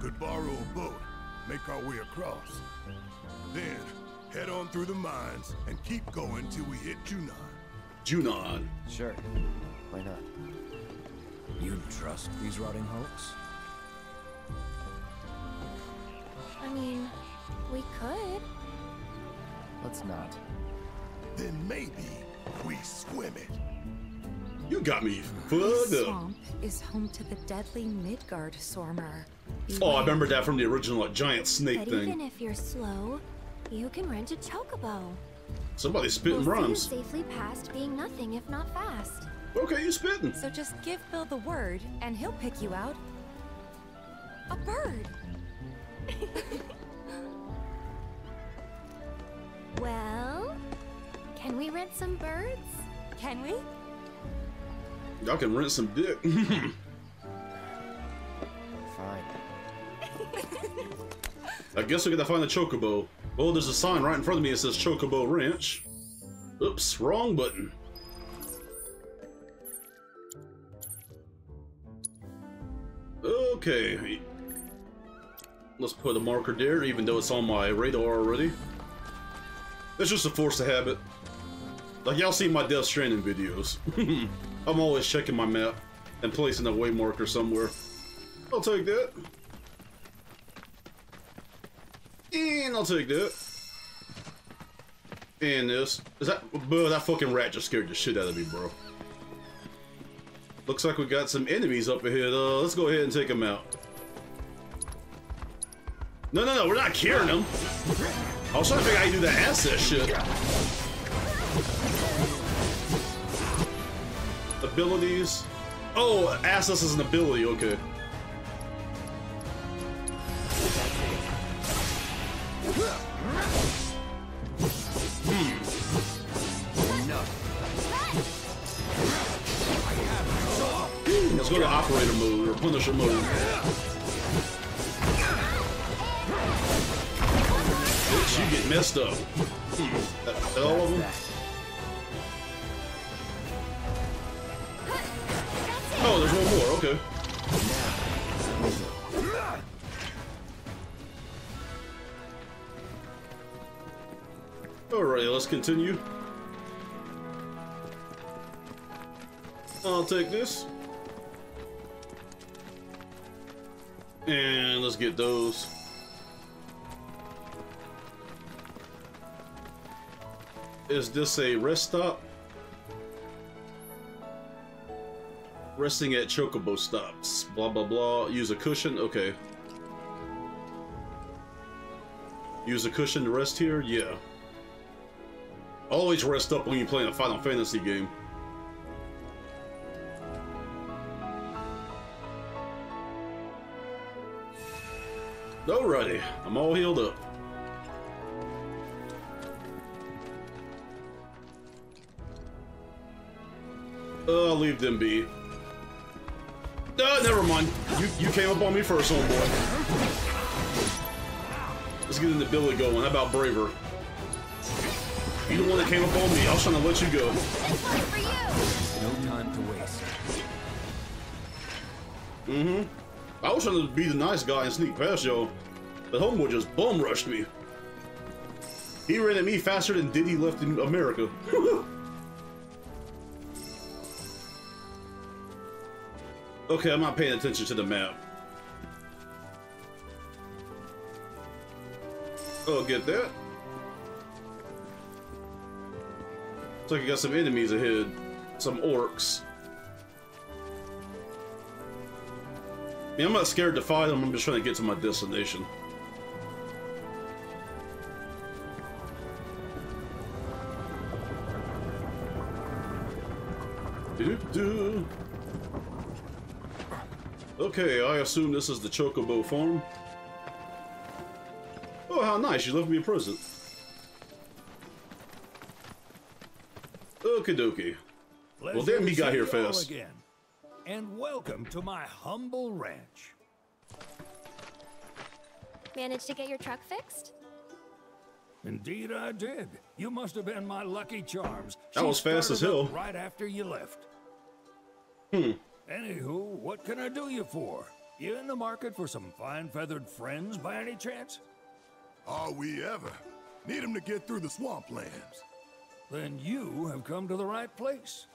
Could borrow a boat, make our way across. Then, head on through the mines and keep going till we hit Junon. Junon. Sure. Why not? You trust these rotting hulks? I mean, we could. Let's not. Then maybe we swim it. You got me This fucked up. swamp is home to the deadly Midgardsormr. Oh, I remember that from the original like, giant snake But even if you're slow, you can rent a chocobo. Somebody spitting we'll see you rhymes. safely past being nothing if not fast. Okay, you spitting. So just give Bill the word, and he'll pick you out. A bird. Well, can we rent some birds? Can we? Y'all can rent some dick. Fine. I guess we gotta find the chocobo. Oh, there's a sign right in front of me that says Chocobo Ranch. Oops, wrong button. Okay. Let's put a marker there, even though it's on my radar already. It's just a force of habit. Like y'all see my Death Stranding videos. I'm always checking my map and placing a way marker somewhere. I'll take that. And I'll take that. And this is that bro, that fucking rat just scared the shit out of me, bro. Looks like we got some enemies up ahead. Uh, let's go ahead and take them out. No, no, no, we're not carrying them. I was trying to figure out how you do that access shit. Abilities. Oh, access is an ability, okay. Let's go to operator mode or punisher mode. Bitch, you get messed up. All of them? Oh, there's one more. Okay. Alright, let's continue. I'll take this. And let's get those. Is this a rest stop? Resting at chocobo stops. Blah blah blah. Use a cushion. Okay. Use a cushion to rest here? Yeah. Always rest up when you're playing a Final Fantasy game. Alrighty, I'm all healed up. Uh, I'll leave them be. Uh, never mind. You you came up on me first, homeboy. Let's get the Billy going. How about Braver? You the one that came up on me. I was trying to let you go. No time to waste. Mm-hmm. I was trying to be the nice guy and sneak past y'all, but homeboy just bum rushed me. He ran at me faster than Diddy left in America. okay, I'm not paying attention to the map. Oh, get that. Looks like you got some enemies ahead. Some orcs. I mean, I'm not scared to fight them, I'm just trying to get to my destination. Okay, I assume this is the Chocobo farm. Oh, how nice, you left me a present. Okie dokie. Well, damn, he got here Pleasure to see you all fast. Again. And welcome to my humble ranch. Managed to get your truck fixed? Indeed, I did. You must have been my lucky charms. That She was fast as hell. Right after you left. Hmm. Anywho, what can I do you for? You in the market for some fine feathered friends by any chance? Are we ever? Need 'em to get through the swamplands. Then you have come to the right place.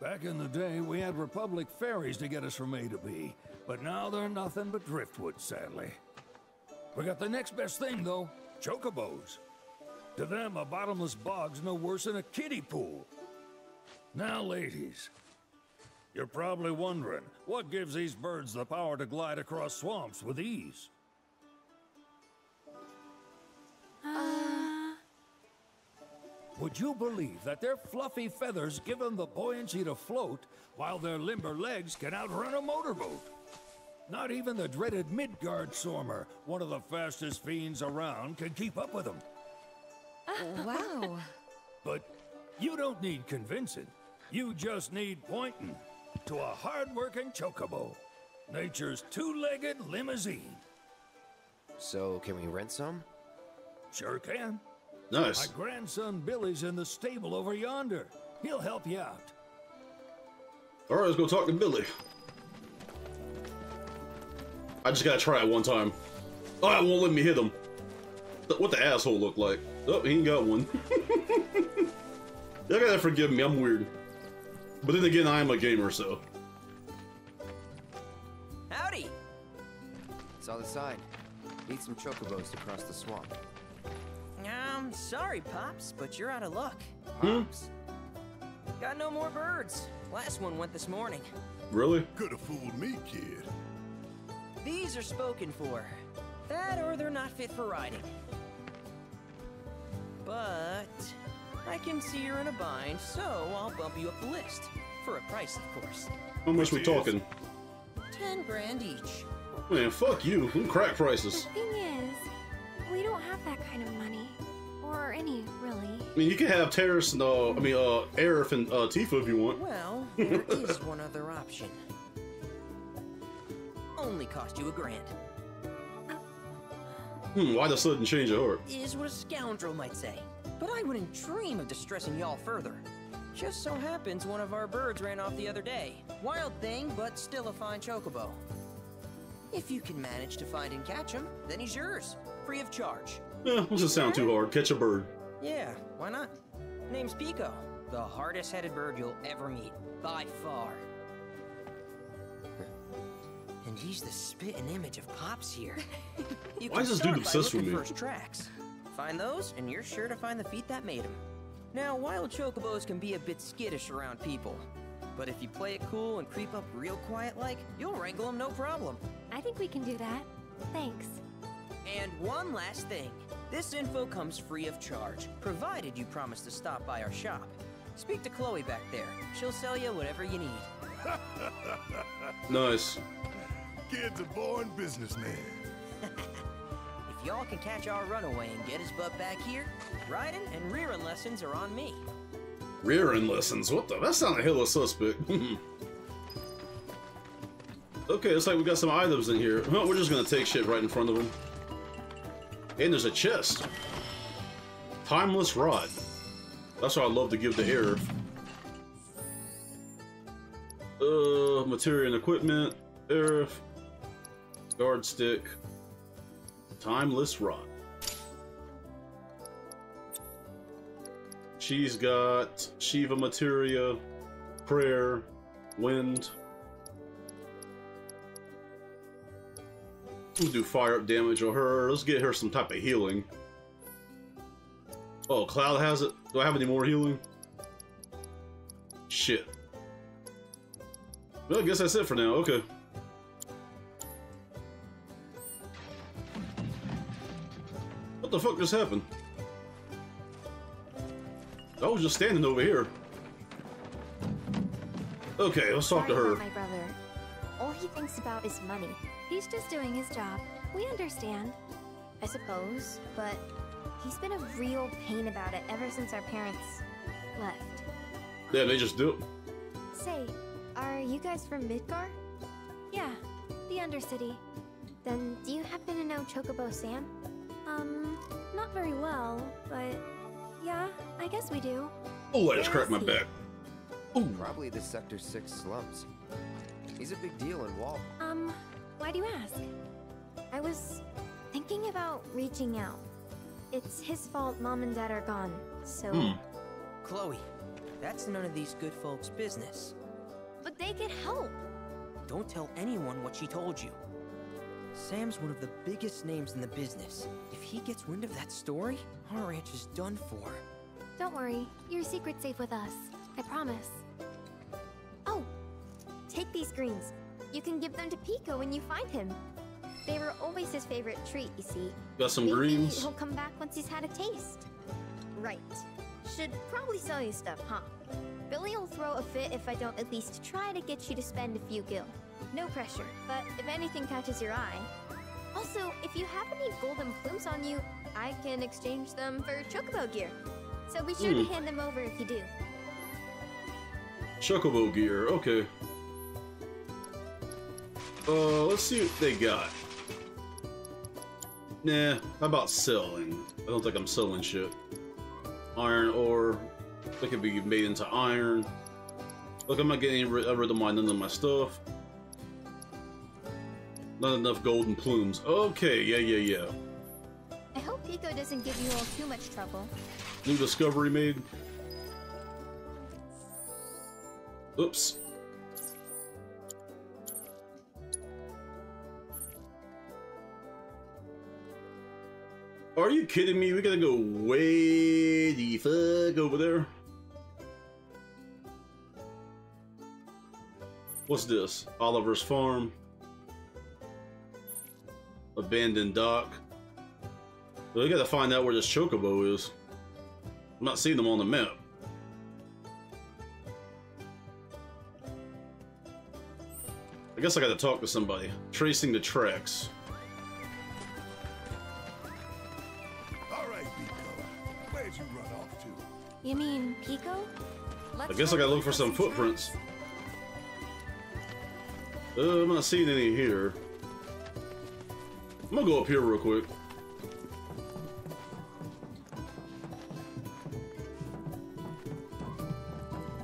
Back in the day, we had Republic ferries to get us from A to B, but now they're nothing but driftwood, sadly. We got the next best thing, though chocobos. To them, a bottomless bog's no worse than a kiddie pool. Now, ladies, you're probably wondering what gives these birds the power to glide across swamps with ease? Ah. Would you believe that their fluffy feathers give them the buoyancy to float, while their limber legs can outrun a motorboat? Not even the dreaded Midgardsormr, one of the fastest fiends around, can keep up with them. Wow. But you don't need convincing. You just need pointing to a hard-working chocobo. Nature's two-legged limousine. So, can we rent some? Sure can. Nice. My grandson Billy's in the stable over yonder. He'll help you out. Alright, let's go talk to Billy. I just gotta try it one time. Oh, it won't let me hit him. What the asshole look like? Oh, he ain't got one. Y'all gotta forgive me, I'm weird. But then again, I am a gamer, so. Howdy! It's on the side. Need some chocobos to cross the swamp. No, I'm sorry, Pops, but you're out of luck. Hmm? Got no more birds. Last one went this morning. Really? Could have fooled me, kid. These are spoken for. That or they're not fit for riding. But I can see you're in a bind, so I'll bump you up the list. For a price, of course. How much we talking? Ten grand each. Man, fuck you. Them crack prices. Any, really. I mean, you can have Terrace and, uh, I mean, uh, Aerith and, uh, Tifa if you want. Well, there is one other option. Only cost you a grand. Hmm, why the sudden change of heart? Is what a scoundrel might say. But I wouldn't dream of distressing y'all further. Just so happens one of our birds ran off the other day. Wild thing, but still a fine chocobo. If you can manage to find and catch him, then he's yours. Free of charge. Eh, doesn't sound too hard. Catch a bird. Yeah, why not? Name's Pico. The hardest headed bird you'll ever meet. By far. And he's the spitting image of Pops here. You Why can is this dude start obsessed with me? for his tracks. Find those, and you're sure to find the feet that made him. Now, wild chocobos can be a bit skittish around people. But if you play it cool and creep up real quiet like, you'll wrangle them no problem. I think we can do that. Thanks. And one last thing. This info comes free of charge, provided you promise to stop by our shop. Speak to Chloe back there. She'll sell you whatever you need. Nice. Kid's a born businessman. If y'all can catch our runaway and get his butt back here, riding and rearing lessons are on me. Rearing lessons. What the? That sounded hella suspect. okay, looks like we got some items in here. Well, we're just gonna take shit right in front of them. And there's a chest. Timeless rod. That's what I love to give to air. Uh, materia and equipment. Aerith. Guard stick. Timeless rod. She's got Shiva materia, prayer, wind. We'll do fire up damage on her. Let's get her some type of healing. Oh, Cloud has it. Do I have any more healing? Shit. Well, I guess that's it for now. Okay. What the fuck just happened? I was just standing over here. Okay, let's talk to her. My brother. All he thinks about is money. He's just doing his job. We understand. I suppose, but he's been a real pain about it ever since our parents left. Yeah, they just do it. Say, are you guys from Midgar? Yeah, the Undercity. Then do you happen to know Chocobo Sam? Um, not very well, but yeah, I guess we do. Oh, I just cracked my back. Probably the Sector 6 slums. He's a big deal in Wall. Um, why do you ask? I was thinking about reaching out. It's his fault mom and dad are gone, so. Hmm. Chloe, that's none of these good folks' business. But they could help. Don't tell anyone what she told you. Sam's one of the biggest names in the business. If he gets wind of that story, our ranch is done for. Don't worry, your secret's safe with us. I promise. Oh, take these greens. You can give them to Pico when you find him. They were always his favorite treat, you see. Got some Maybe greens. he'll come back once he's had a taste. Right. Should probably sell you stuff, huh? Billy will throw a fit if I don't at least try to get you to spend a few gil. No pressure, but if anything catches your eye. Also, if you have any golden plumes on you, I can exchange them for chocobo gear. So be sure to Hmm. hand them over if you do. Chocobo gear, okay. Uh, let's see what they got. Nah, how about selling? I don't think I'm selling shit. Iron ore. That could be made into iron. Look, I'm not getting rid, rid of my none of my stuff. Not enough golden plumes. Okay, yeah, yeah, yeah. I hope Pico doesn't give you all too much trouble. New discovery made. Oops. Are you kidding me? We gotta go way the fuck over there. What's this? Oliver's Farm. Abandoned dock. We gotta find out where this chocobo is. I'm not seeing them on the map. I guess I gotta talk to somebody. Tracing the tracks. You mean Pico? I guess I gotta look for some footprints. Uh, I'm not seeing any here. I'm gonna go up here real quick.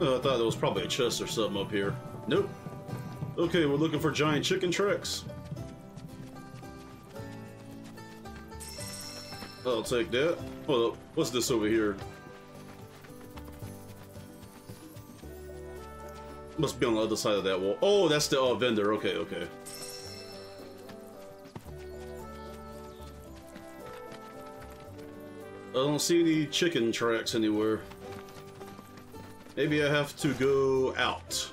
Oh, I thought there was probably a chest or something up here. Nope. Okay, we're looking for giant chicken tracks. I'll take that. Hold up. What's this over here? Must be on the other side of that wall. Oh, that's the uh, vendor. Okay, okay. I don't see any chicken tracks anywhere. Maybe I have to go out.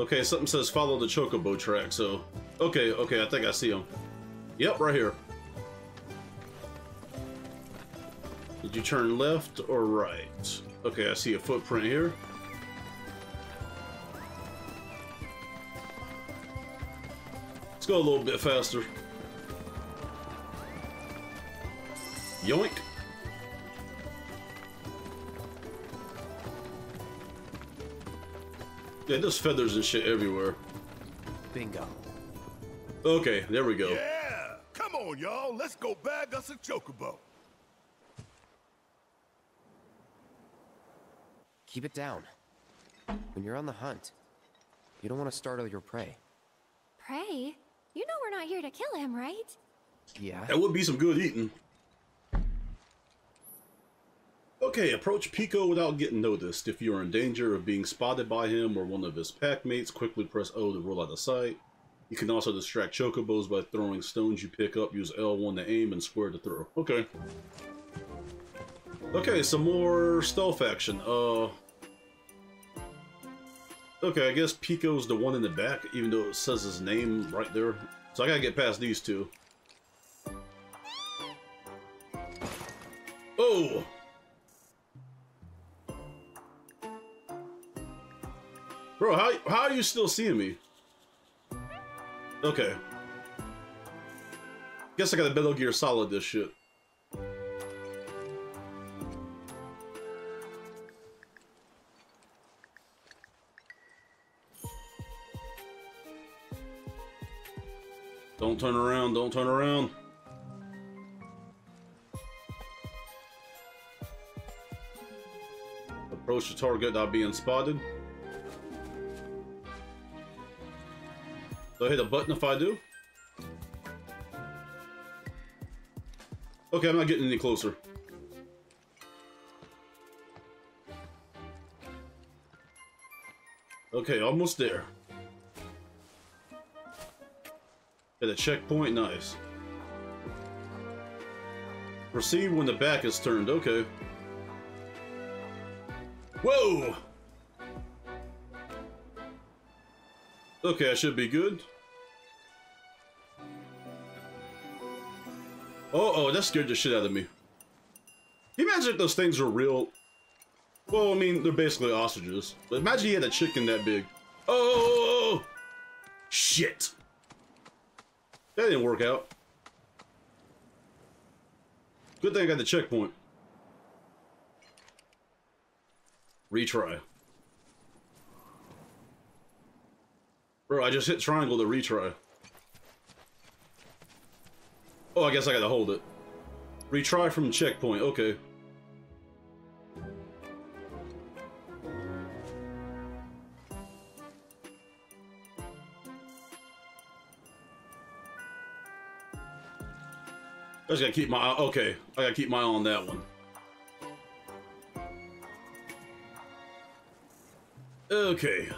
Okay, something says follow the chocobo track, so... Okay, okay, I think I see him. Yep, right here. Did you turn left or right? Okay, I see a footprint here. Let's go a little bit faster. Yoink. Yeah, there's feathers and shit everywhere. Bingo. Okay, there we go. Yeah! Come on, y'all. Let's go bag us a chocobo. Keep it down. When you're on the hunt, you don't want to startle your prey. Prey? You know we're not here to kill him, right? Yeah. That would be some good eating. Okay, approach Pico without getting noticed. If you are in danger of being spotted by him or one of his pack mates, quickly press O to roll out of sight. You can also distract chocobos by throwing stones you pick up. Use L1 to aim and square to throw. Okay. Okay, some more stealth action. Uh. Okay, I guess Pico's the one in the back, even though it says his name right there. So I gotta get past these two. Oh! Bro, how, how are you still seeing me? Okay. Guess I got a Metal Gear Solid this shit. Don't turn around, don't turn around. Approach the target without being spotted. Do I hit a button if I do? Okay, I'm not getting any closer. Okay, almost there. At a checkpoint, nice. Proceed when the back is turned, okay. Whoa! Okay, I should be good. Oh, oh, that scared the shit out of me. Imagine if those things were real? Well, I mean, they're basically ostriches. But imagine you had a chicken that big. Oh! Shit! That didn't work out. Good thing I got the checkpoint. Retry. Bro, I just hit triangle to retry. Oh, I guess I gotta hold it. Retry from checkpoint, okay. I just gotta keep my eye, okay. I gotta keep my eye on that one. Okay.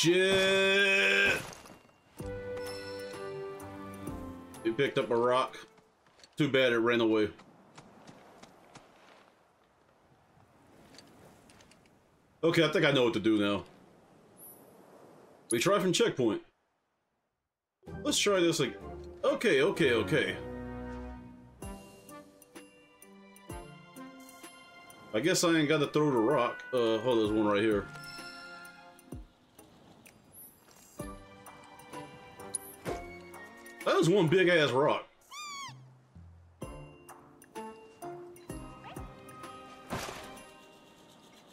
Shit! He picked up a rock. Too bad it ran away. Okay, I think I know what to do now. We try from checkpoint. Let's try this again. Okay, okay, okay. I guess I ain't got to throw the rock. Uh, hold, there's one right here. Was one big ass rock.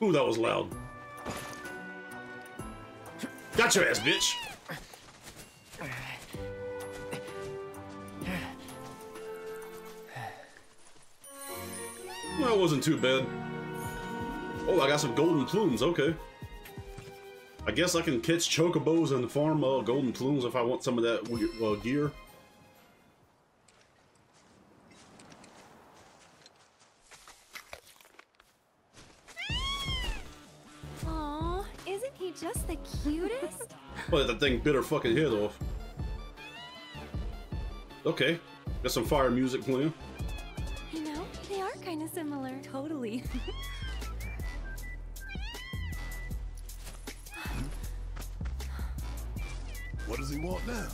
Ooh, that was loud. Got your ass, bitch. Well, that wasn't too bad. Oh, I got some golden plumes, okay. I guess I can catch chocobos and farm uh, golden plumes if I want some of that uh, gear. That thing bit her fucking head off. Okay, got some fire music playing. You know, they are kind of similar. Totally. What does he want now?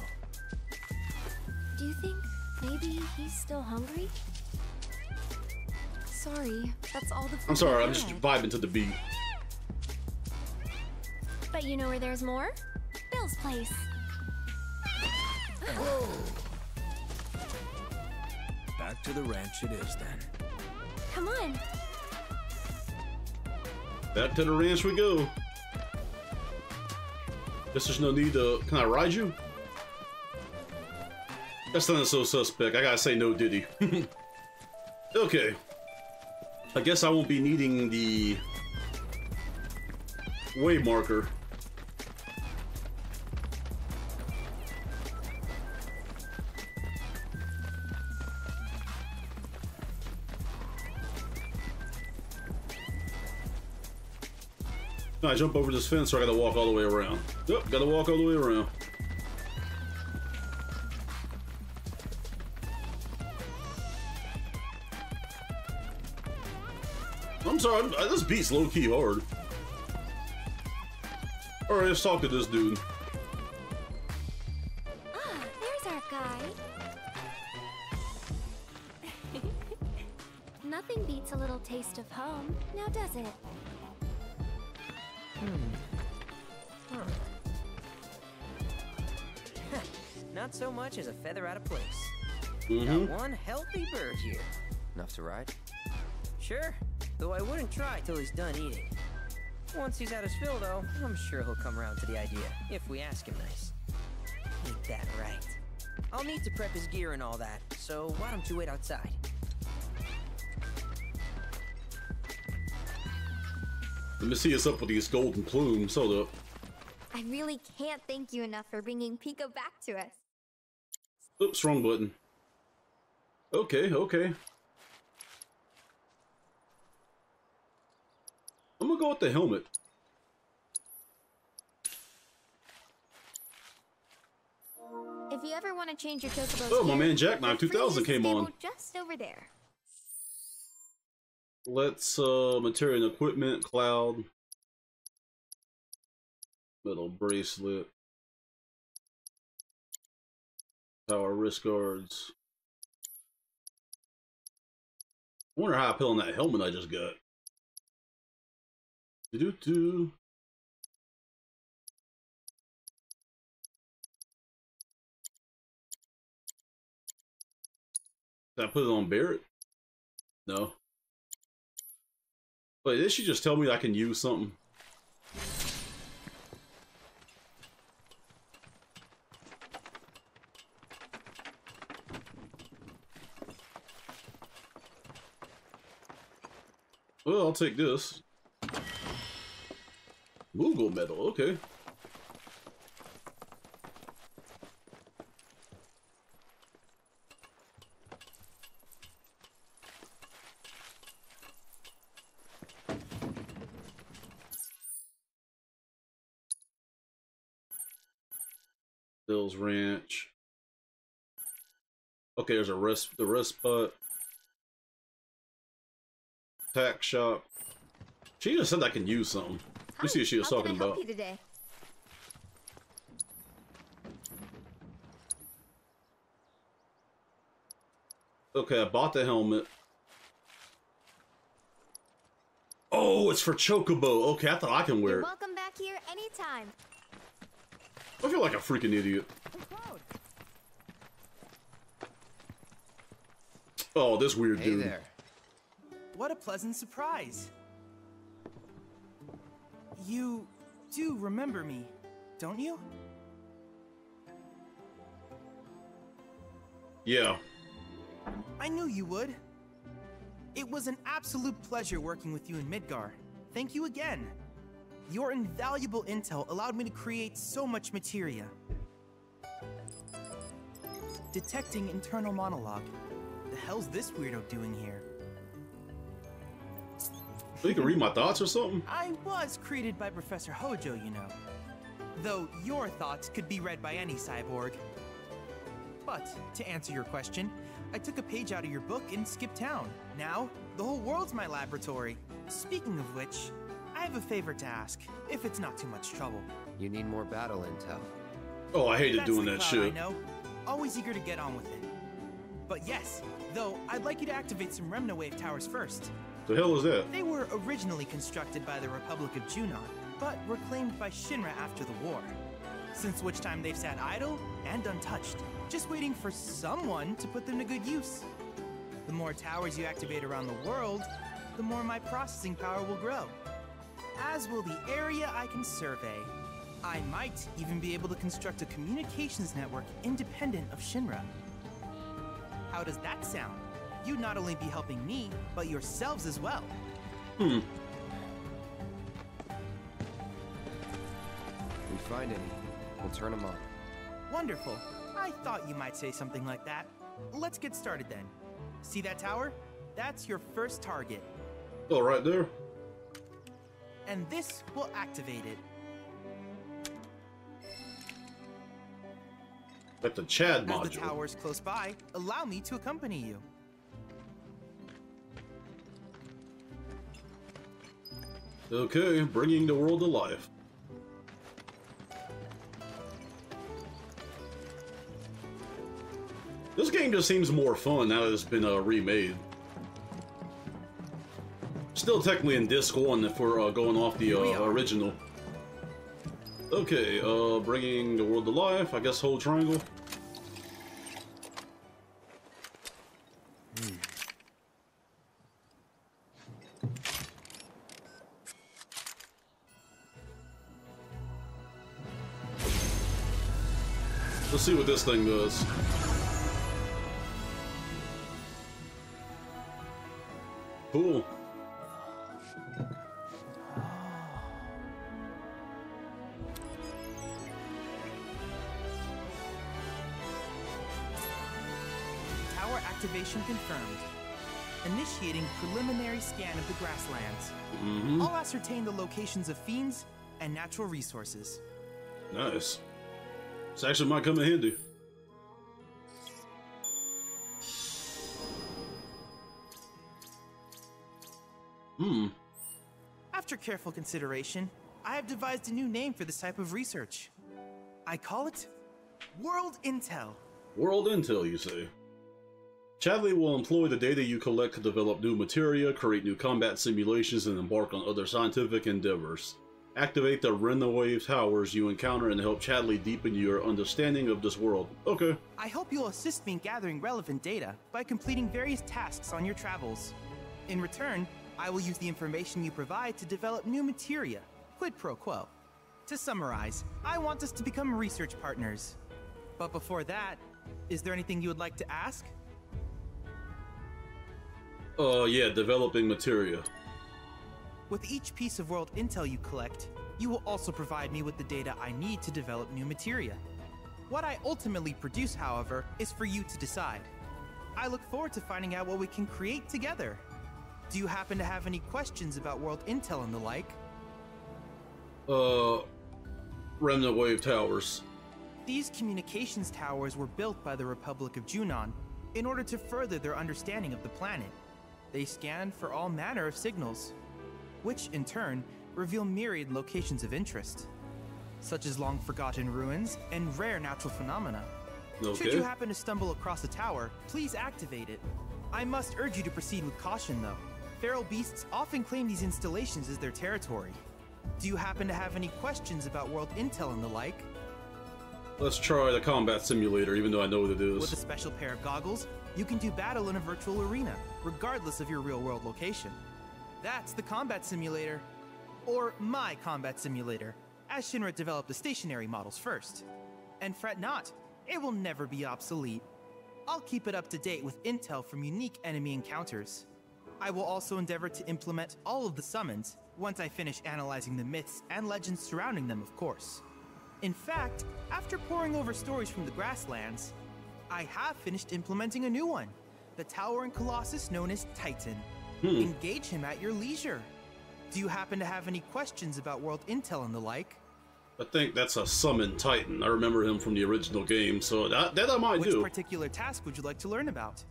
Do you think maybe he's still hungry? Sorry, that's all the food I'm sorry, I I'm just vibing to the beat. But you know where there's more? Bill's place. Back to the ranch it is then. Come on. Back to the ranch we go. Guess there's no need to. Can I ride you? That's not so suspect. I gotta say no, Diddy. okay. I guess I won't be needing the way marker. I jump over this fence, so I gotta walk all the way around. Yep, gotta walk all the way around. I'm sorry, I'm, uh, this beat's low key hard. Alright, let's talk to this dude. Much as a feather out of place. Mhm. Got one healthy bird here. Enough to ride? Sure, though I wouldn't try till he's done eating. Once he's had his fill, though, I'm sure he'll come around to the idea, if we ask him nice. Ain't that right? I'll need to prep his gear and all that, so why don't you wait outside? Let me see what's up with these golden plumes. Hold up. I really can't thank you enough for bringing Pico back to us. Oops, wrong button. Okay, okay. I'm gonna go with the helmet. If you ever want to change your chocobo Oh, my man Jackknife the 2000 came on. Just over there. Let's uh materia and equipment, cloud, metal bracelet, power wrist guards. I wonder how I put on that helmet I just got. Do do do. Did I put it on Barret? No. Wait, did she just tell me I can use something? Well, I'll take this. Moogle medal, okay. Bill's Ranch. Okay, there's a rest the rest spot. Tack shop. She just said I can use something. Let me see what she was How talking can I help about. today? Okay, I bought the helmet. Oh, it's for Chocobo. Okay, I thought I can wear You're it. welcome back here anytime. I feel like a freaking idiot. Oh, this weird Hey dude. there. What a pleasant surprise. You do remember me, don't you? Yeah. I knew you would. It was an absolute pleasure working with you in Midgar. Thank you again. Your invaluable intel allowed me to create so much materia. Detecting internal monologue. The hell's this weirdo doing here? So you can read my thoughts or something? I was created by Professor Hojo, you know. Though your thoughts could be read by any cyborg. But, to answer your question, I took a page out of your book and skipped town. Now, the whole world's my laboratory. Speaking of which, I have a favor to ask, if it's not too much trouble. You need more battle intel. Oh, I hated That's doing the that cloud, I shit. know. Always eager to get on with it. But yes, though, I'd like you to activate some Remnawave towers first. The hell is that? They were originally constructed by the Republic of Junon, but were claimed by Shinra after the war. Since which time they've sat idle and untouched, just waiting for someone to put them to good use. The more towers you activate around the world, the more my processing power will grow. As will the area I can survey. I might even be able to construct a communications network independent of Shinra. How does that sound? You'd not only be helping me, but yourselves as well. Hmm. If we find any, we'll turn them on. Wonderful. I thought you might say something like that. Let's get started then. See that tower? That's your first target. Oh, right there. And this will activate it. Like the Chad module. As the module. tower's close by, allow me to accompany you. Okay, bringing the world to life. This game just seems more fun now that it's been uh, remade. Still technically in disc one if we're uh, going off the uh, original. Okay, uh, bringing the world to life. I guess hold triangle. Let's see what this thing does. Cool. Tower activation confirmed. Initiating preliminary scan of the grasslands. Mhm. I'll ascertain the locations of fiends and natural resources. Nice. This actually might come in handy. Hmm. After careful consideration, I have devised a new name for this type of research. I call it World Intel. World Intel, you say? Chadley will employ the data you collect to develop new materia, create new combat simulations, and embark on other scientific endeavors. Activate the Wave towers you encounter and help Chadley deepen your understanding of this world. Okay. I hope you'll assist me in gathering relevant data by completing various tasks on your travels. In return, I will use the information you provide to develop new materia, quid pro quo. To summarize, I want us to become research partners. But before that, is there anything you would like to ask? Uh, yeah, developing materia. With each piece of world intel you collect, you will also provide me with the data I need to develop new materia. What I ultimately produce, however, is for you to decide. I look forward to finding out what we can create together. Do you happen to have any questions about world intel and the like? Uh, Remnawave towers. These communications towers were built by the Republic of Junon in order to further their understanding of the planet. They scan for all manner of signals, which in turn reveal myriad locations of interest, such as long forgotten ruins and rare natural phenomena. Should you happen to stumble across a tower, please activate it. I must urge you to proceed with caution, though. Feral beasts often claim these installations as their territory. Do you happen to have any questions about world intel and the like? Let's try the combat simulator, even though I know what it is. With a special pair of goggles, you can do battle in a virtual arena, regardless of your real world location. That's the combat simulator. Or my combat simulator, as Shinra developed the stationary models first. And fret not, it will never be obsolete. I'll keep it up to date with intel from unique enemy encounters. I will also endeavor to implement all of the summons once I finish analyzing the myths and legends surrounding them, of course. In fact, after poring over stories from the grasslands, I have finished implementing a new one the towering colossus known as Titan. Hmm. Engage him at your leisure. Do you happen to have any questions about world intel and the like? I think that's a summon titan. I remember him from the original game, so that, that I might Which do. particular task would you like to learn about?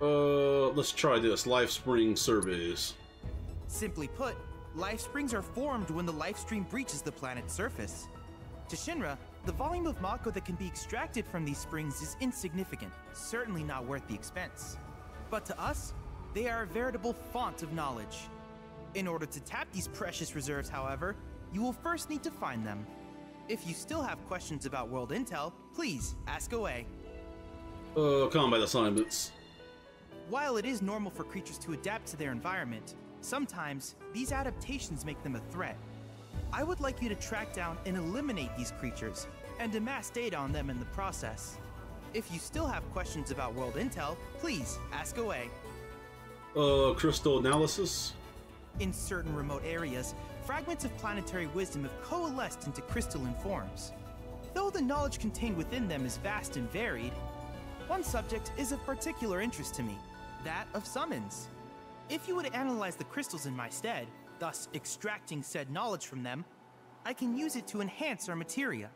Uh, let's try this. Life Spring surveys. Simply put, life springs are formed when the Lifestream breaches the planet's surface. To Shinra, the volume of Mako that can be extracted from these springs is insignificant, certainly not worth the expense. But to us, they are a veritable font of knowledge. In order to tap these precious reserves, however, you will first need to find them. If you still have questions about world intel, please ask away. Uh, combat assignments. While it is normal for creatures to adapt to their environment, sometimes these adaptations make them a threat. I would like you to track down and eliminate these creatures, and amass data on them in the process. If you still have questions about world intel, please ask away. Uh, crystal analysis. In certain remote areas, fragments of planetary wisdom have coalesced into crystalline forms. Though the knowledge contained within them is vast and varied, one subject is of particular interest to me that of summons. If you would analyze the crystals in my stead, thus extracting said knowledge from them, I can use it to enhance our materia.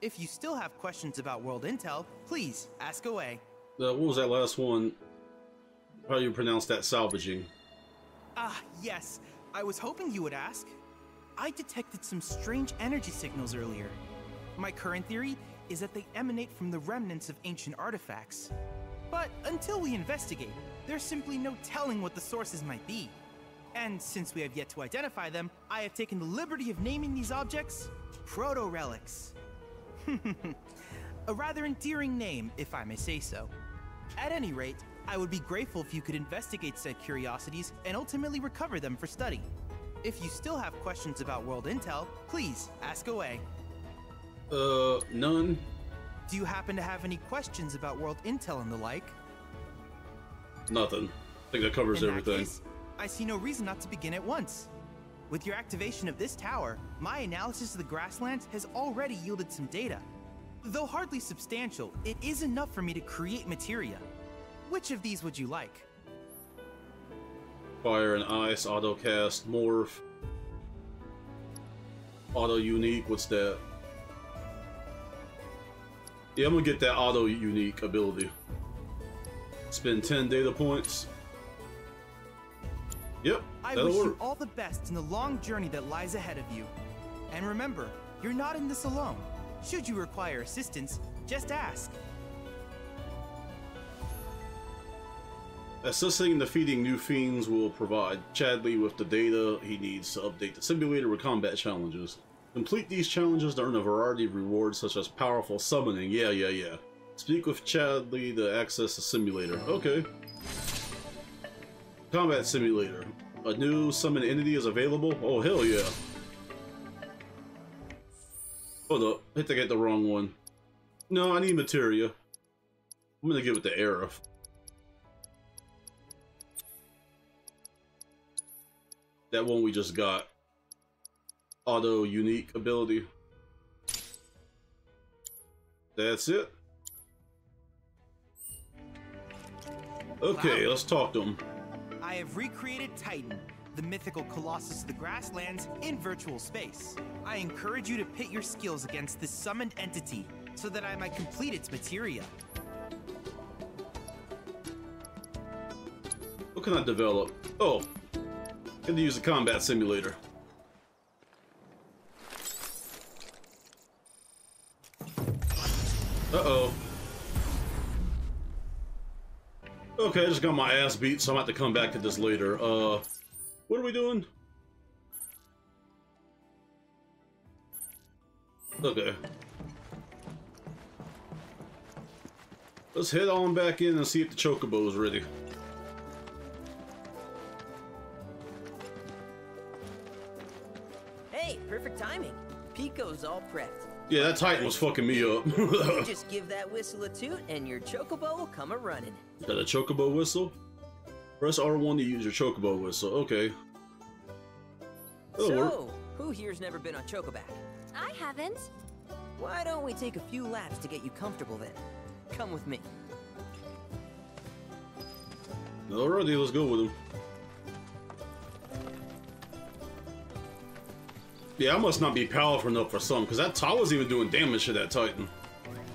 If you still have questions about world intel, please ask away. Uh, what was that last one? How do you pronounce that? Salvaging. Ah, yes. I was hoping you would ask. I detected some strange energy signals earlier. My current theory is that they emanate from the remnants of ancient artifacts. But until we investigate, there's simply no telling what the sources might be. And since we have yet to identify them, I have taken the liberty of naming these objects Protorelics. A rather endearing name, if I may say so. At any rate, I would be grateful if you could investigate said curiosities and ultimately recover them for study. If you still have questions about world intel, please ask away. Uh, none. Do you happen to have any questions about world intel and the like? Nothing. I think that covers In that everything. case, I see no reason not to begin at once. With your activation of this tower, my analysis of the grasslands has already yielded some data. Though hardly substantial, it is enough for me to create materia. Which of these would you like? Fire and ice, auto cast, morph, auto unique. What's that? Yeah, I'm gonna get that auto unique ability. Spend 10 data points. Yep, I wish work. you all the best in the long journey that lies ahead of you. And remember, you're not in this alone. Should you require assistance, just ask. Assisting and defeating new fiends will provide Chadley with the data he needs to update the simulator with combat challenges. Complete these challenges to earn a variety of rewards such as powerful summoning. Yeah, yeah, yeah. Speak with Chadley to access the simulator. Okay. Combat simulator. A new summon entity is available? Oh, hell yeah. Hold up. I think I get the wrong one. No, I need materia. I'm gonna give it to Aerith. That one we just got. Auto unique ability. That's it. Okay, let's talk to him. I have recreated Titan, the mythical Colossus of the Grasslands in virtual space. I encourage you to pit your skills against this summoned entity so that I might complete its materia. What can I develop? Oh, can use a combat simulator. Uh-oh. Okay, I just got my ass beat, so I'm going to have to come back to this later. Uh, what are we doing? Okay. Let's head on back in and see if the chocobo is ready. Hey, perfect timing. Pico's all prepped. Yeah, that Titan was fucking me up. you just give that whistle a toot, and your chocobo will come a running. Got a chocobo whistle? Press R1 to use your chocobo whistle. Okay. That'll so, work. who here's never been on Chocoback? I haven't. Why don't we take a few laps to get you comfortable then? Come with me. Alrighty, let's go with him. Yeah, I must not be powerful enough for some, because that was even doing damage to that Titan.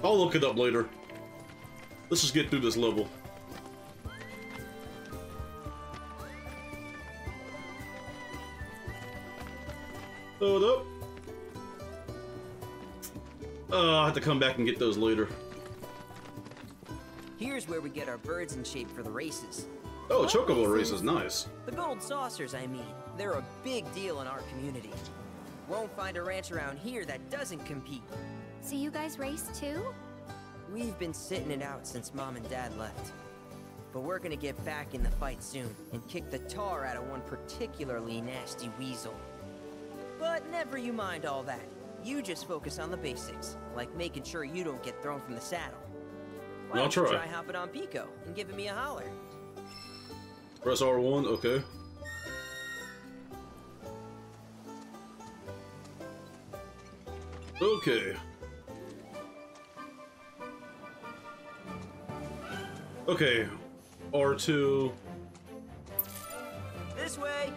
I'll look it up later. Let's just get through this level. Hold up. Uh, I'll have to come back and get those later. Here's where we get our birds in shape for the races. Oh, chocobo race races? nice. The gold saucers, I mean. They're a big deal in our community. Won't find a ranch around here that doesn't compete. So you guys race too? We've been sitting it out since Mom and Dad left. But we're gonna get back in the fight soon and kick the tar out of one particularly nasty weasel. But never you mind all that. You just focus on the basics, like making sure you don't get thrown from the saddle. Why I'll don't you try. try hopping on Pico and giving me a holler? Press R1, okay. Okay. Okay. R2. This way!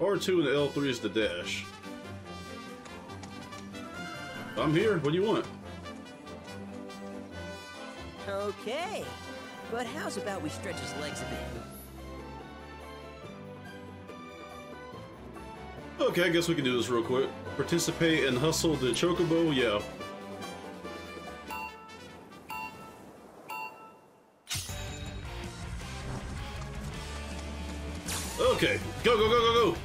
R2 and L3 is the dash. I'm here. What do you want? Okay. But how's about we stretch his legs a bit? Okay, I guess we can do this real quick. Participate and hustle the chocobo, yeah. Okay, go, go, go, go, go!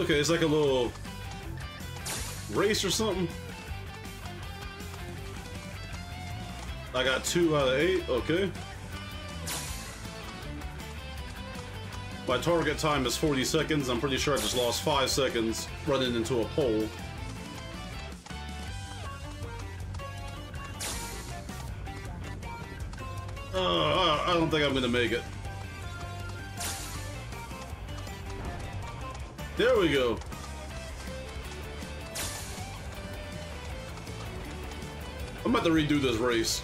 Okay, it's like a little race or something. I got two out of eight, okay. My target time is 40 seconds. I'm pretty sure I just lost 5 seconds running into a pole. Uh, I I don't think I'm gonna make it. There we go. I'm about to redo this race.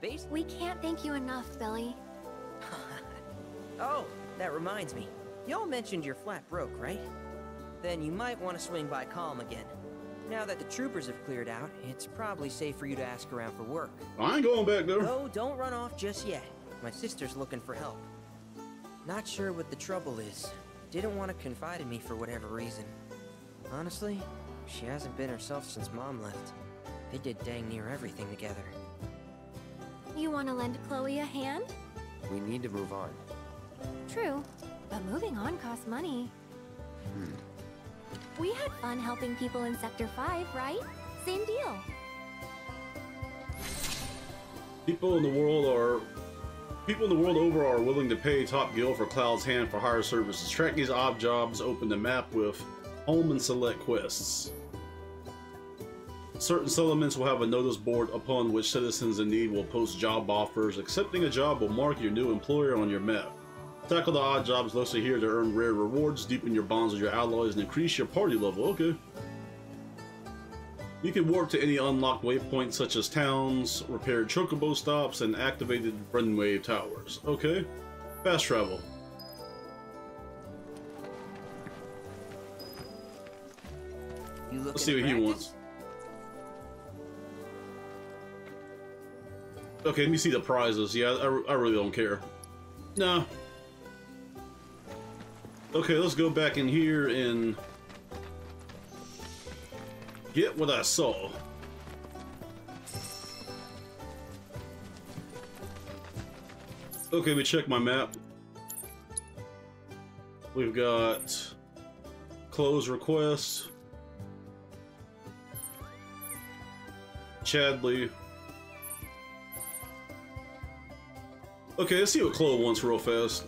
Base. We can't thank you enough, Billy. Oh, that reminds me. Y'all mentioned your flat broke, right? Then you might want to swing by Kalm again. Now that the troopers have cleared out, it's probably safe for you to ask around for work. I ain't going back there. No, oh, don't run off just yet. My sister's looking for help. Not sure what the trouble is. Didn't want to confide in me for whatever reason. Honestly, she hasn't been herself since Mom left. They did dang near everything together. You want to lend Chloe a hand? We need to move on. True, but moving on costs money. Hmm. We had fun helping people in Sector 5, right? Same deal. People in the world are people in the world over are willing to pay top gil for Cloud's hand for hire services. Track these odd jobs, open the map with home and select quests. Certain settlements will have a notice board upon which citizens in need will post job offers. Accepting a job will mark your new employer on your map. Tackle the odd jobs listed here to earn rare rewards, deepen your bonds with your allies, and increase your party level. Okay. You can warp to any unlocked waypoints such as towns, repaired chocobo stops, and activated Remnawave towers. Okay. Fast travel. You Let's see what he wants. Okay, let me see the prizes. Yeah, I, I really don't care. No. Okay, let's go back in here and get what I saw. Okay, we check my map. We've got close requests. Chadley. Okay, let's see what Chloe wants real fast.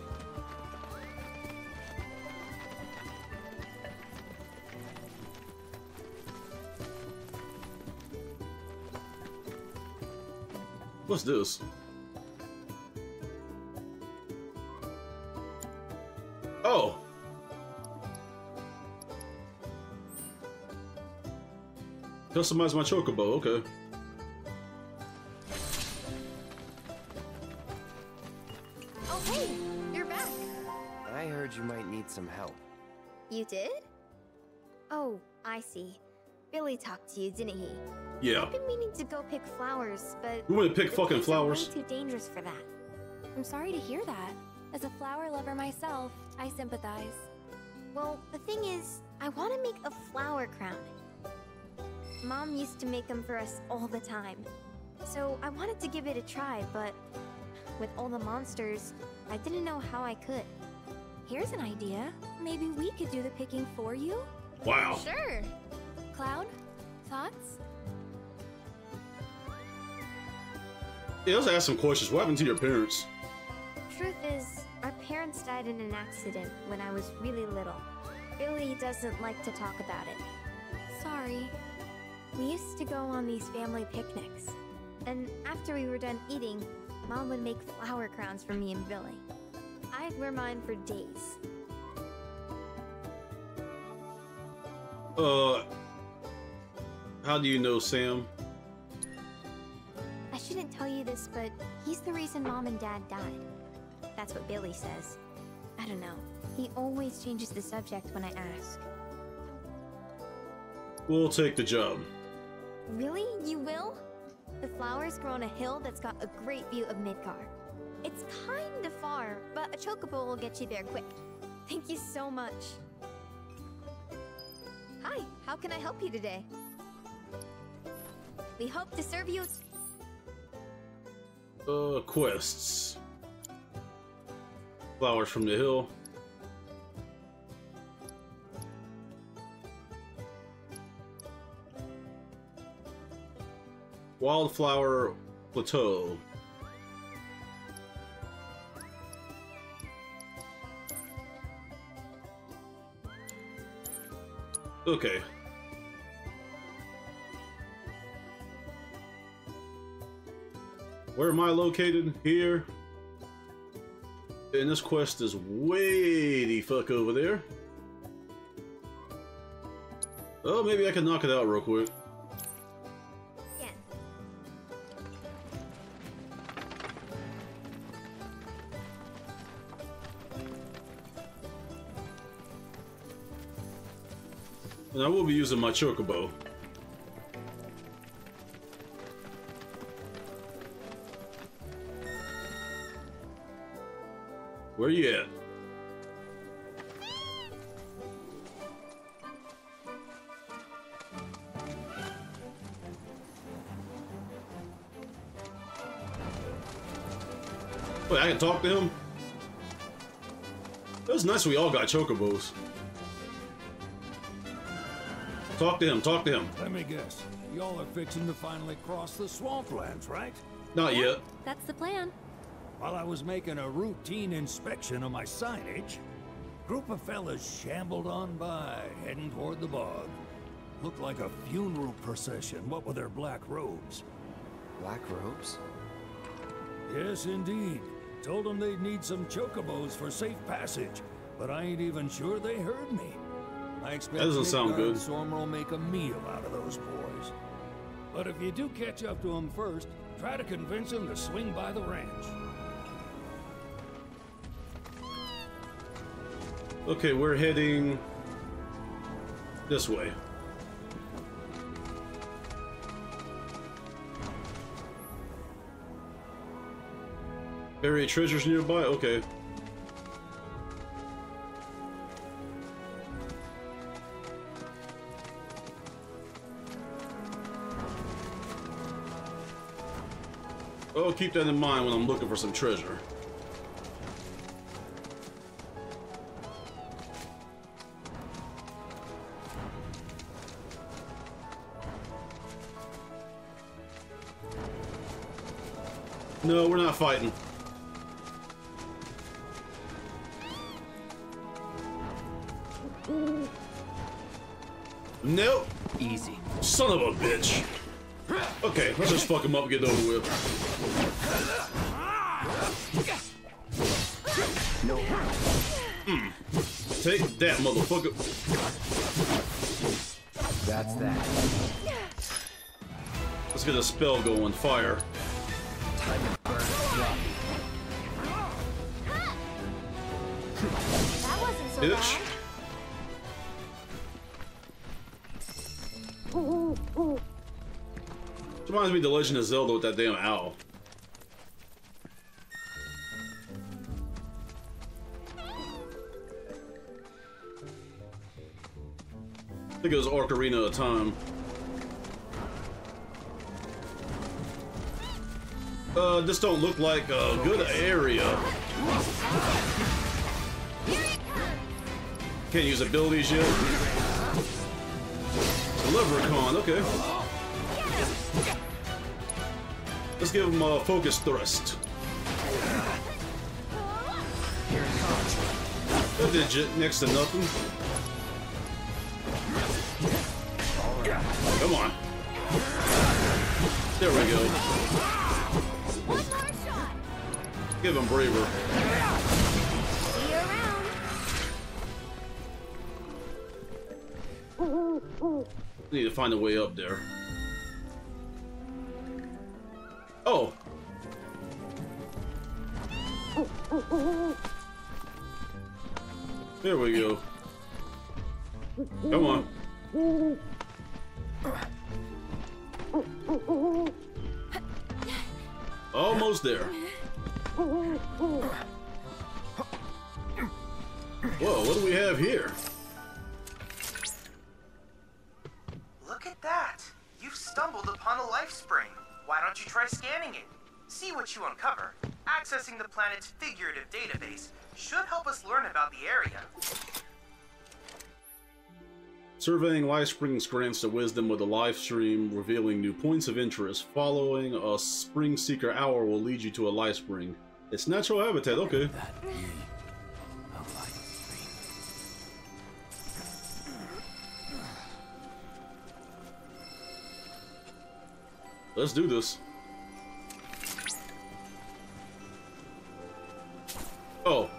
What's this? Oh. Customize my chocobo, okay. Hey, you're back. I heard you might need some help. You did? Oh, I see. Billy talked to you, didn't he? Yeah. I've been meaning to go pick flowers, but You wanna pick fucking place is flowers? Way too dangerous for that. I'm sorry to hear that. As a flower lover myself, I sympathize. Well, the thing is, I want to make a flower crown. Mom used to make them for us all the time. So I wanted to give it a try, but with all the monsters, I didn't know how I could. Here's an idea. Maybe we could do the picking for you? Wow. Sure. Cloud, thoughts? Yeah, let's ask some questions. What happened to your parents? Truth is, our parents died in an accident when I was really little. Billy doesn't like to talk about it. Sorry. We used to go on these family picnics. And after we were done eating, Mom would make flower crowns for me and Billy. I'd wear mine for days. Uh, how do you know Sam? I shouldn't tell you this, but he's the reason Mom and Dad died. That's what Billy says. I don't know. He always changes the subject when I ask. We'll take the job. Really? You will? The flowers grow on a hill that's got a great view of Midgar. It's kinda far, but a chocobo will get you there quick. Thank you so much. Hi, how can I help you today? We hope to serve you. Uh, quests. Flowers from the hill. Wildflower Plateau. Okay. Where am I located? Here. And this quest is way the fuck over there. Oh, maybe I can knock it out real quick. I will be using my chocobo. Where you at? Wait, I can talk to him? It was nice we all got chocobos. Talk to him, talk to him. Let me guess. Y'all are fixing to finally cross the swamplands, right? Not yet. That's the plan. While I was making a routine inspection of my signage, group of fellas shambled on by, heading toward the bog. Looked like a funeral procession, what with their black robes. Black robes? Yes, indeed. Told them they'd need some chocobos for safe passage, but I ain't even sure they heard me. I expect That doesn't sound good. Sormer will make a meal out of those boys. But if you do catch up to them first, try to convince them to swing by the ranch. Okay, we're heading this way. Buried treasures nearby? Okay. Keep that in mind when I'm looking for some treasure. No, we're not fighting. Nope. Easy. Son of a bitch. Okay, let's just fuck him up and get it over with. Take that, motherfucker. That's that. Let's get a spell going. Fire. Time to burn rock. That wasn't so Bitch. Reminds me of The Legend of Zelda with that damn owl. Think it was Ocarina of Time. Uh, this don't look like a good area. Can't use abilities yet. Leprechaun, okay. Let's give him a focus thrust. That did next to nothing. Come on. There we go. Give him braver. See you around. Need to find a way up there. Oh. There we go. Come on. Almost there. Whoa, what do we have here? Look at that! You've stumbled upon a life spring. Why don't you try scanning it? See what you uncover. Accessing the planet's figurative database should help us learn about the area. Surveying life springs grants the wisdom with a Lifestream revealing new points of interest. Following a spring seeker hour will lead you to a life spring. Its natural habitat, okay. Let's do this. Oh.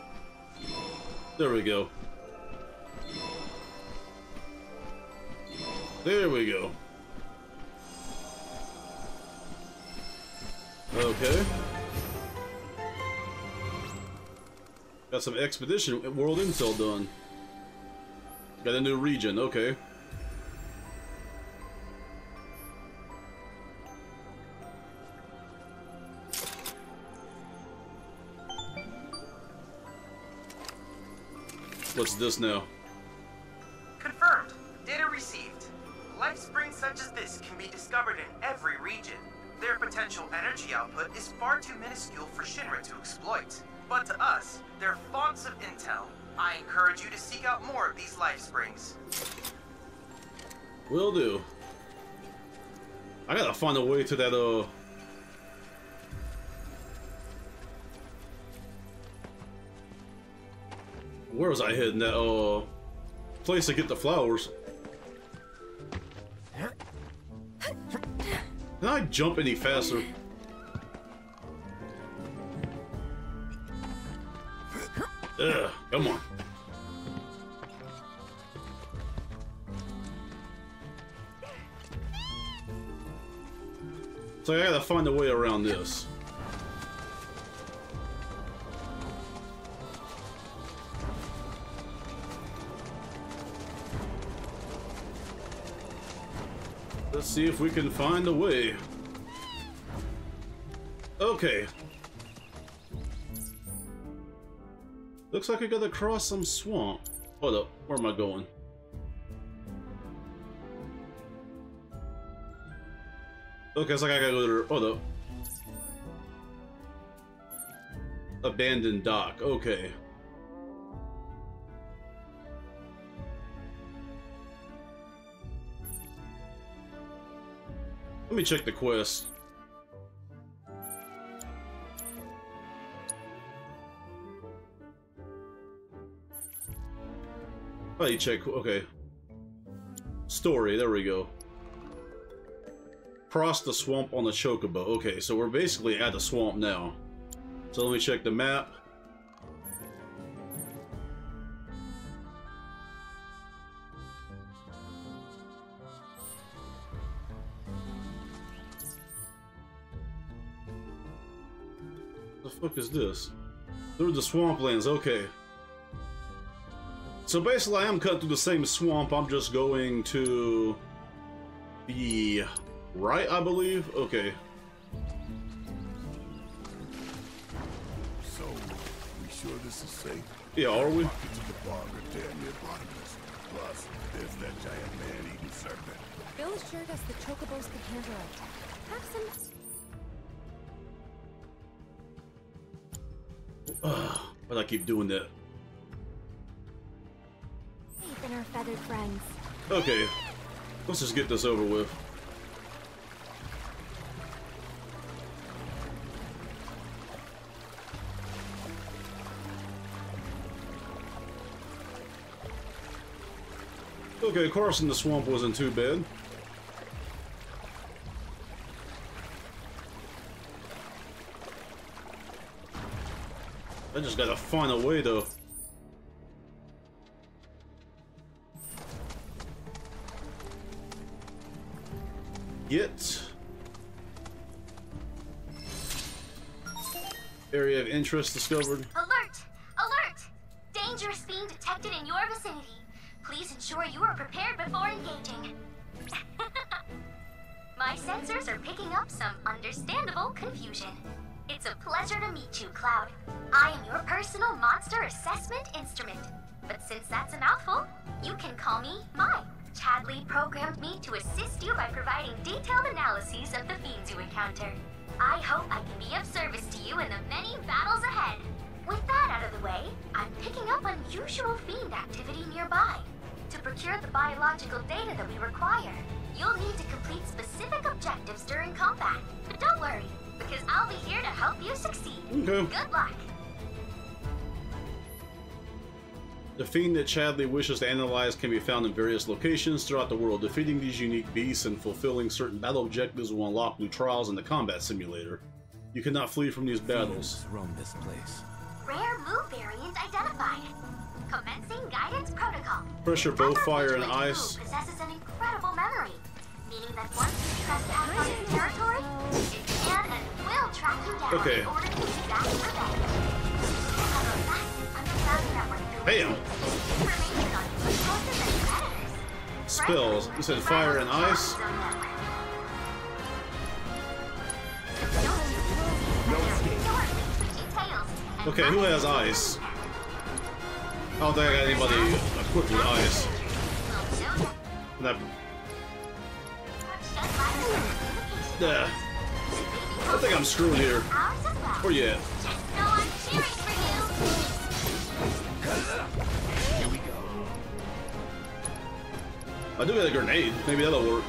There we go. There we go. Okay. Got some expedition world intel done. Got a new region, okay. What's this now? Output is far too minuscule for Shinra to exploit. But to us, they're fonts of intel. I encourage you to seek out more of these life springs. Will do. I gotta find a way to that, uh... Where was I heading? That, uh... Place to get the flowers. Can I jump any faster? Ugh, come on. So I gotta find a way around this. Let's see if we can find a way. Okay. Looks like I gotta cross some swamp. Hold up, where am I going? Okay, it's like I gotta go to. Hold up. Abandoned dock. Okay. Let me check the quest. You check. Okay. Story. There we go. Cross the swamp on the chocobo. Okay, so we're basically at the swamp now. So let me check the map. The fuck is this? Through the swamplands, okay. So basically I am cut through the same swamp, I'm just going to the right, I believe? Okay. So, we sure this is safe? Yeah, are we? Pockets of the bog are damn near bottomless. Plus, there's that giant man-eating serpent. Bill assured us the chocobos could handle it. Have some Ugh, but I keep doing that. In our feathered friends. Okay, let's just get this over with. Okay, crossing the swamp wasn't too bad. I just gotta find a way though. Get area of interest discovered. Alert! Alert! Dangerous being detected in your vicinity. Please ensure you are prepared before engaging. My sensors are picking up some understandable confusion. It's a pleasure to meet you, Cloud. I am your personal monster assessment instrument. But since that's a mouthful, you can call me Mai. Chadley programmed me to assist you by providing detailed analyses of the fiends you encounter. I hope I can be of service to you in the many battles ahead. With that out of the way, I'm picking up unusual fiend activity nearby. To procure the biological data that we require, you'll need to complete specific objectives during combat. But don't worry, because I'll be here to help you succeed. Okay. Good luck. The fiend that Chadley wishes to analyze can be found in various locations throughout the world. Defeating these unique beasts and fulfilling certain battle objectives will unlock new trials in the combat simulator. You cannot flee from these battles. Roam this place. Rare move variant identified. Commencing guidance protocol. Pressure both fire and ice. possesses an incredible memory, meaning that once you trespass on its territory, it can and will track you down Okay. in order to exact revenge. Bam! Spells. You said fire and ice. Okay, who has ice? I don't think I got anybody equipped with ice. That... Yeah. I think I'm screwed here. Where at? I do got a grenade. Maybe that'll work.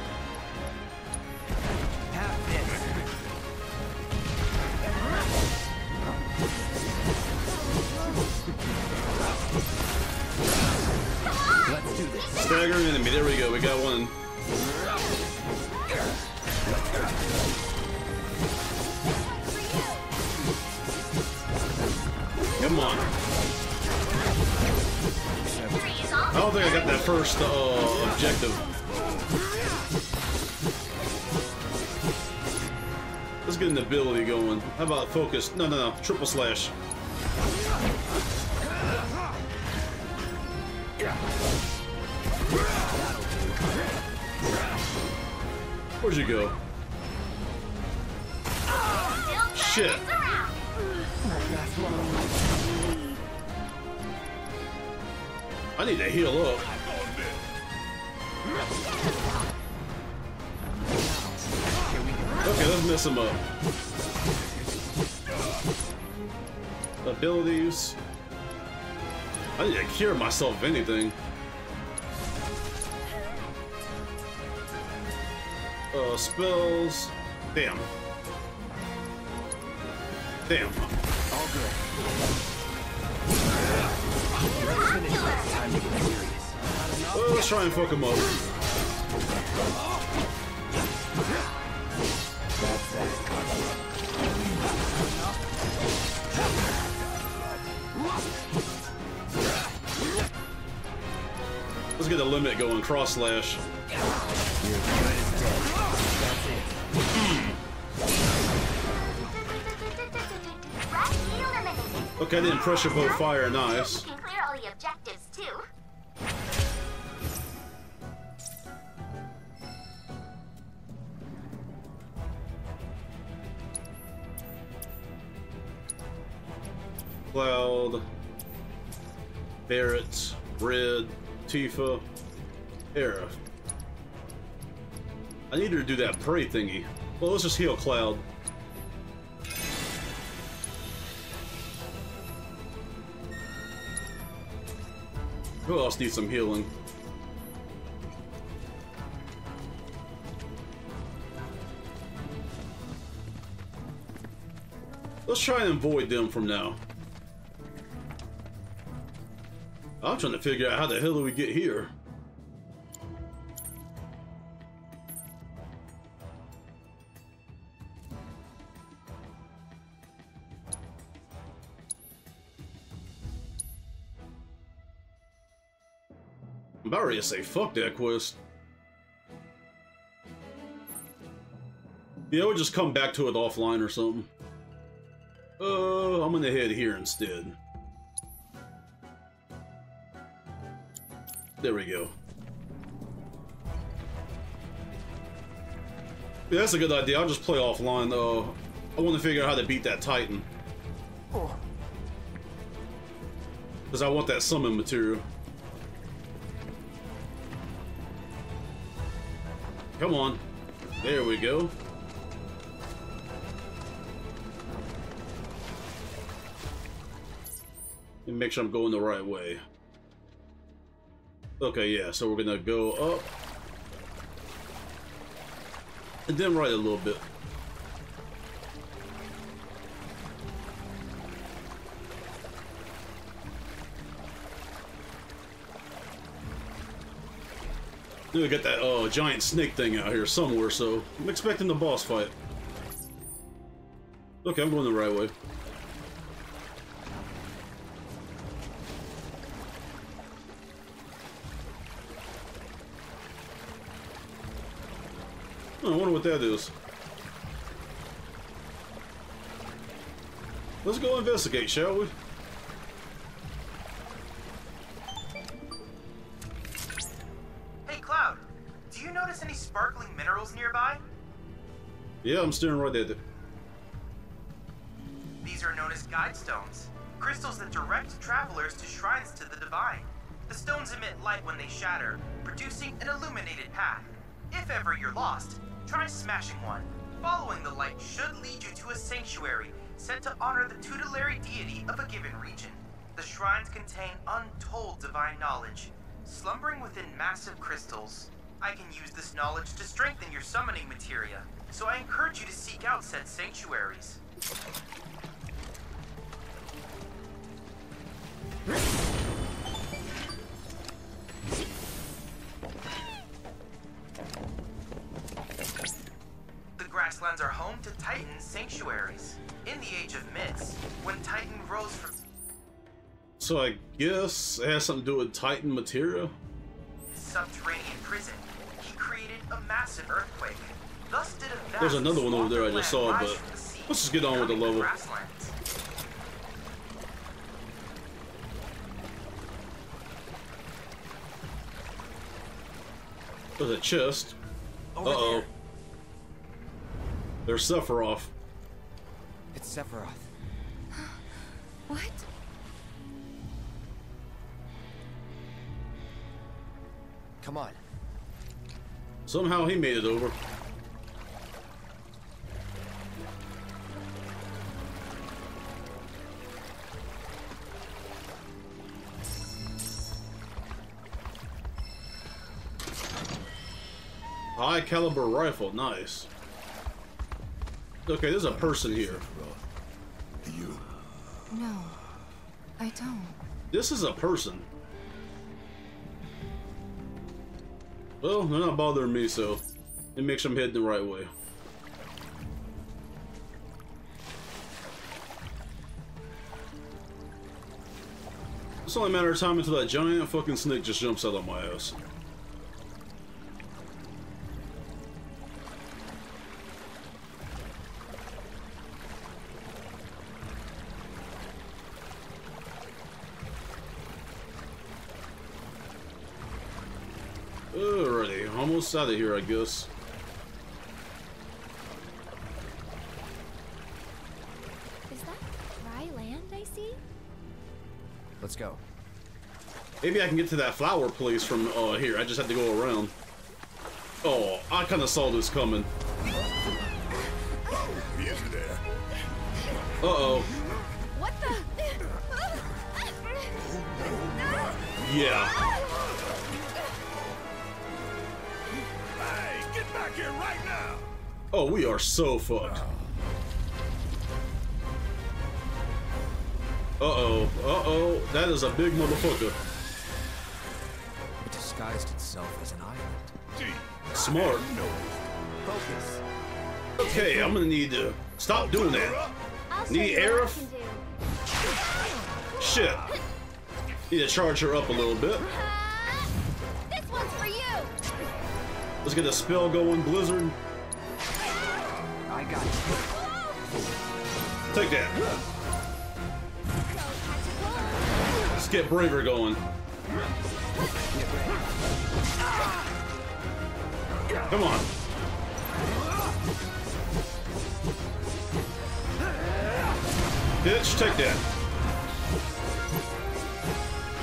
Let's do this. Staggering enemy. There we go. We got one. Come on. I don't think I got that first uh, objective. Let's get an ability going. How about focus? No, no, no. Triple slash. Where'd you go? Shit. I need to heal up. Okay, let's mess him up. Abilities. I need to cure myself of anything. Uh, spells. Damn. Damn. Oh, let's try and fuck him up. Let's get the limit going. Cross slash. Okay, I didn't pressure both fire. Nice. Barret, Red, Tifa, Aerith. I need her to do that prey thingy. Well, let's just heal Cloud. Who else needs some healing? Let's try and avoid them from now. I'm trying to figure out how the hell do we get here. I'm about ready to say fuck that quest. Yeah, we'll just come back to it offline or something. Uh, I'm gonna head here instead. There we go. Yeah, that's a good idea. I'll just play offline though. I want to figure out how to beat that Titan. Because I want that summon material. Come on. There we go. And make sure I'm going the right way. Okay, yeah, so we're gonna go up. And then right a little bit. We got that uh, giant snake thing out here somewhere, so I'm expecting the boss fight. Okay, I'm going the right way. Hmm, I wonder what that is. Let's go investigate, shall we? Hey, Cloud, do you notice any sparkling minerals nearby? Yeah, I'm staring right at it. These are known as guide stones, crystals that direct travelers to shrines to the divine. The stones emit light when they shatter, producing an illuminated path. If ever you're lost, try smashing one. Following the light should lead you to a sanctuary set to honor the tutelary deity of a given region. The shrines contain untold divine knowledge, slumbering within massive crystals. I can use this knowledge to strengthen your summoning materia, so I encourage you to seek out said sanctuaries. So I guess it has something to do with Titan material. Subterranean prison. He created a massive earthquake. Thus did a vast There's another one over there I just saw, swath but land rise from the sea, let's just get on with the level. grasslands. There's a chest. Uh-oh. there. There's Sephiroth. It's Sephiroth. What? Come on. Somehow he made it over. High caliber rifle, nice. Okay, there's a person here. You? No, I don't. This is a person. Well, they're not bothering me, so it makes them head the right way. It's only a matter of time until that giant fucking snake just jumps out of my ass. Almost out of here, I guess. Is that dry land I see? Let's go. Maybe I can get to that flower place from uh, here. I just had to go around. Oh, I kind of saw this coming. He is there. Uh-oh. What the? Yeah. Oh, we are so fucked. Uh-oh. Uh-oh. That is a big motherfucker. It disguised itself as an island. Smart. Focus. Okay, I'm gonna need to stop doing that. Need you what I Aerith? Shit. Need to charge her up a little bit. Uh-huh. This one's for you. Let's get a spell going, Blizzard. I got you. Take that. Let's get Braver going. Come on. Bitch, take that.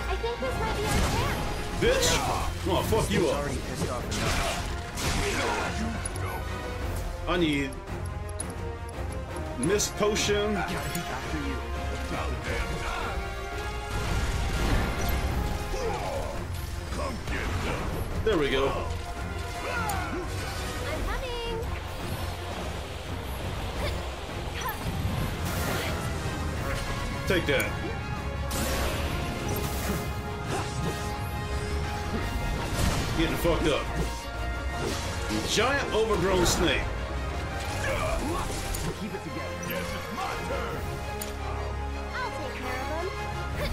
I think this might be our chance. Bitch. I'm gonna fuck you up. Already pissed off enough. I need Miss Potion. There we go. Take that. Getting fucked up. Giant overgrown snake. Keep it together. Yes, it's my turn. I'll take care of him.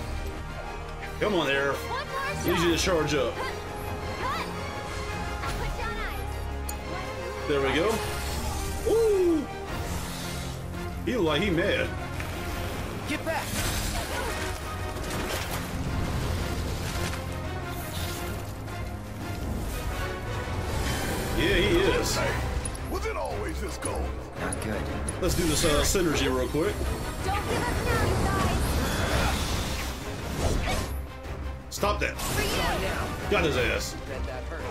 Come on there. One more Need you to charge up. Cut. I put down ice. There we go. Ooh. He like he mad. Get back! Yeah, he is. Hey, was it always this cold? Not good. Let's do this uh, synergy real quick. Don't give up now, you guys. Stop that. Got his ass. Bet that hurt.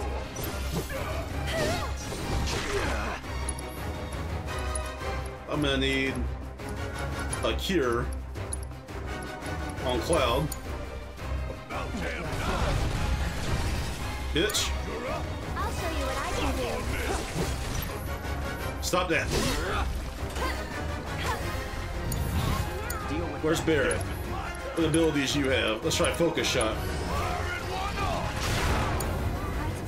I'm gonna need a cure on Cloud. Bitch, I'll show you what I can do. Stop that. Where's Barret? What abilities you have? Let's try focus shot.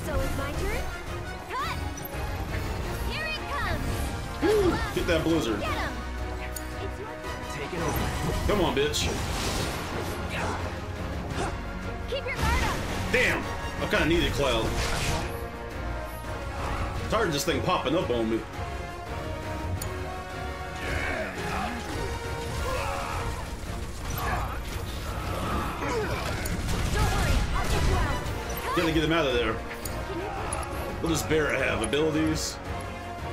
So it's my turn. Cut. Here it comes. Get that blizzard. Get him. It's your turn. Take it over. Come on, bitch. Keep your guard up. Damn! I kinda needed Cloud. Tired of this thing popping up on me. Gotta get him out of there. What does Barret have? Abilities?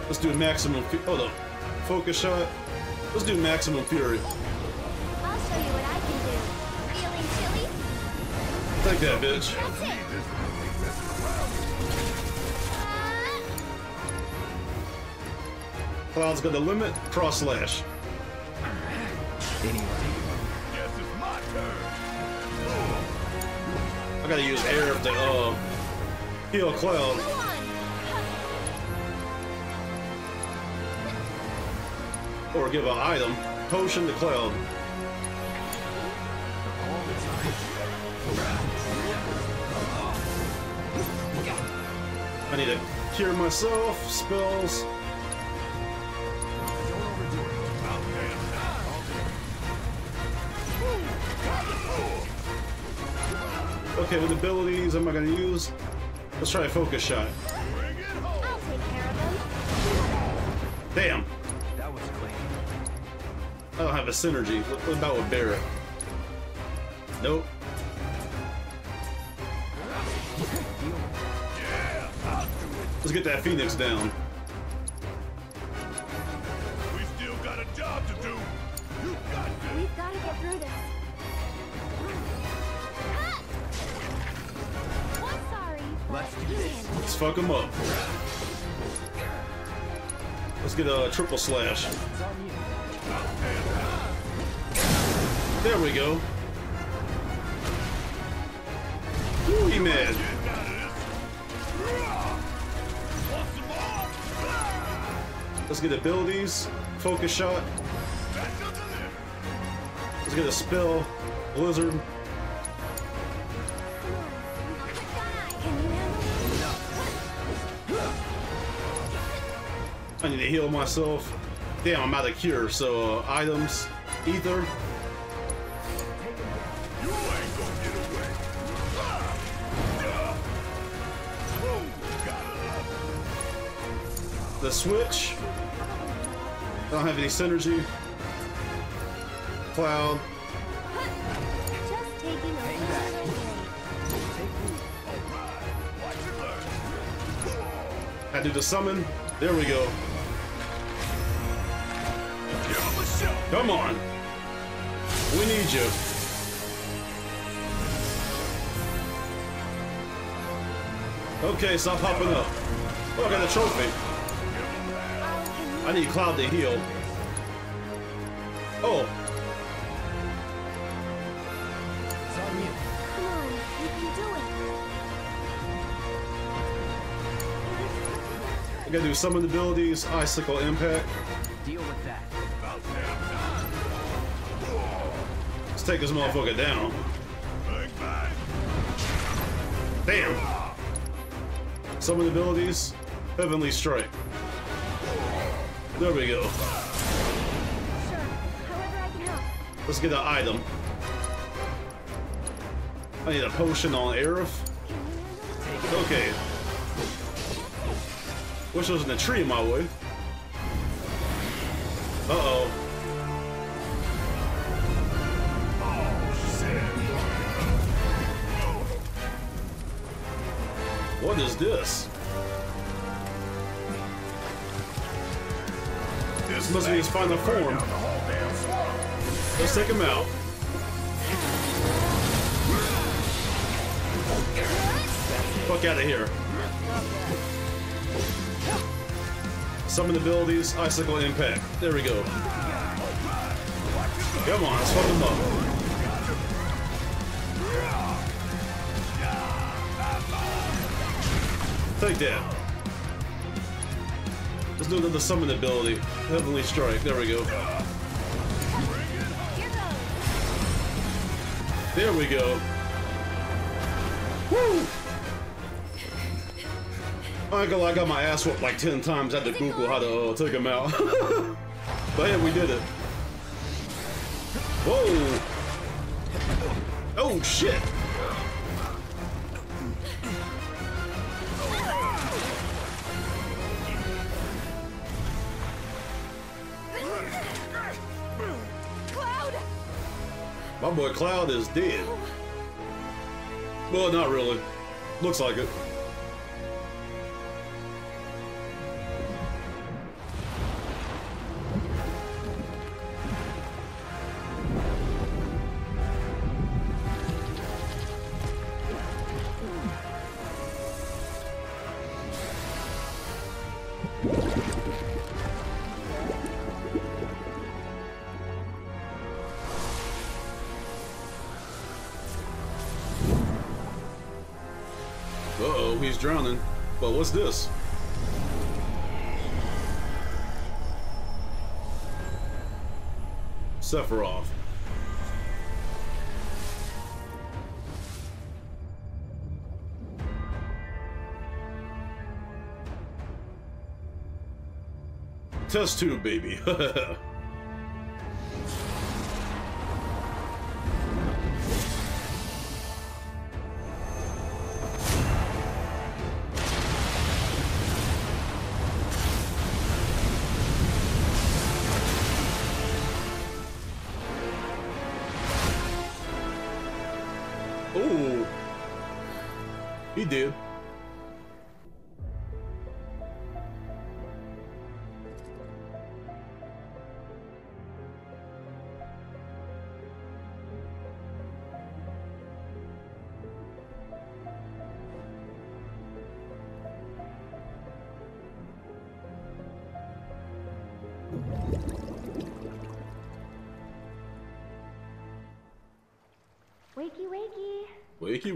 Let's do maximum. Hold up. Focus shot. Let's do maximum fury. I'll show you what I can do. Feeling chilly? Take that, bitch. That's it. Cloud's got the limit. Cross slash. I gotta use Aerith to uh, heal Cloud. Or give an item. Potion to Cloud. I need to cure myself. Spells. Okay, what abilities am I gonna use? Let's try a focus shot. I'll take care of them. Damn. That was clean. I don't have a synergy. What, what about with Barret? Nope. Let's get that Phoenix down. We still got a job to do. You got this. We've got to get through this. Let's fuck him up. Let's get a triple slash. There we go. Woo, man. Let's get abilities. Focus shot. Let's get a spill. Blizzard. To heal myself. Damn, I'm out of cure. So, uh, items, ether. The switch. I don't have any synergy. Cloud. I do the summon. There we go. Come on. We need you. Okay, stop hopping up. Oh, I got a trophy. I need Cloud to heal. Oh. I gotta do summon abilities, Icicle Impact. Take this motherfucker down. Damn. Summon abilities, Heavenly Strike. There we go. Let's get an item. I need a potion on Aerith. Okay. Wish there wasn't a tree in my way. His final form. Let's take him out. Fuck out of here. Summon abilities, Icicle Impact. There we go. Come on, let's fuck him up. Take that. Let's do another summon ability. Heavenly Strike. There we go. There we go. Woo! Lie, I got my ass whooped like 10 times. I had to Google how to uh, take him out. but yeah, we did it. Whoa! Oh, shit! My boy Cloud is dead. Well, not really. Looks like it. What's this? Sephiroth. Test tube, baby.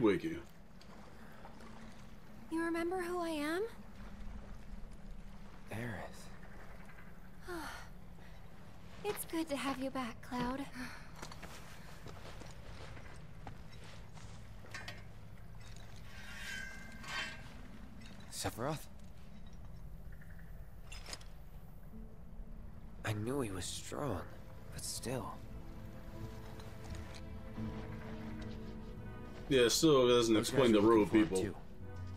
Wakey, wakey. You remember who I am? Aerith. It's good to have you back, Cloud. Sephiroth? I knew he was strong, but still. Yeah, so it still doesn't Those explain the rule road looking for him, people. too.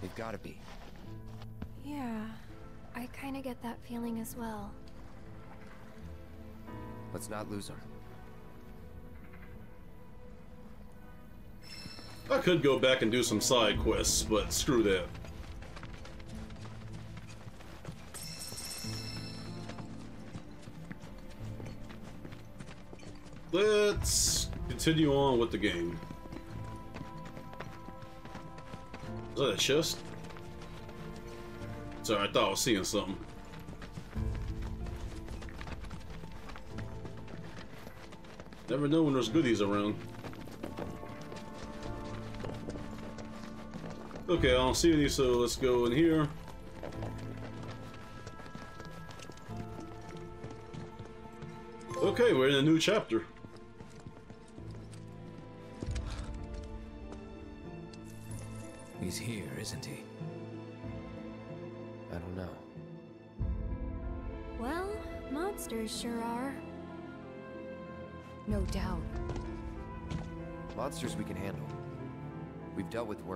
They've gotta be. Yeah, I kinda get that feeling as well. Let's not lose him. I could go back and do some side quests, but screw that. Let's continue on with the game. That a chest? Sorry, I thought I was seeing something. Never know when there's goodies around. Okay, I don't see any, so let's go in here. Okay, we're in a new chapter.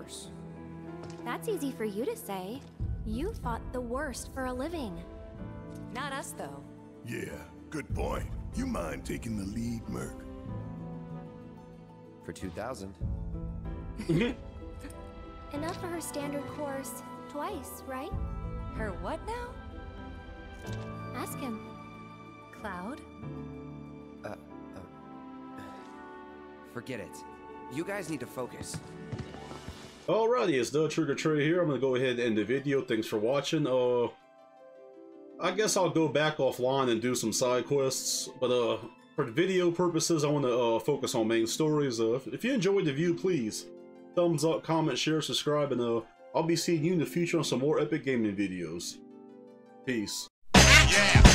Dealt worse. That's easy for you to say. You fought the worst for a living. Not us, though. Yeah, good point. You mind taking the lead, Merc? For 2,000. Enough for her standard course. Twice, right? Her what now? Ask him. Cloud? Uh, uh, forget it. You guys need to focus. Alrighty, it's the Trigger Trey here. I'm gonna go ahead and end the video. Thanks for watching. Uh, I guess I'll go back offline and do some side quests, but uh, for video purposes, I want to uh, focus on main stories. Uh, if you enjoyed the view, please thumbs up, comment, share, subscribe, and uh, I'll be seeing you in the future on some more epic gaming videos. Peace. Yeah.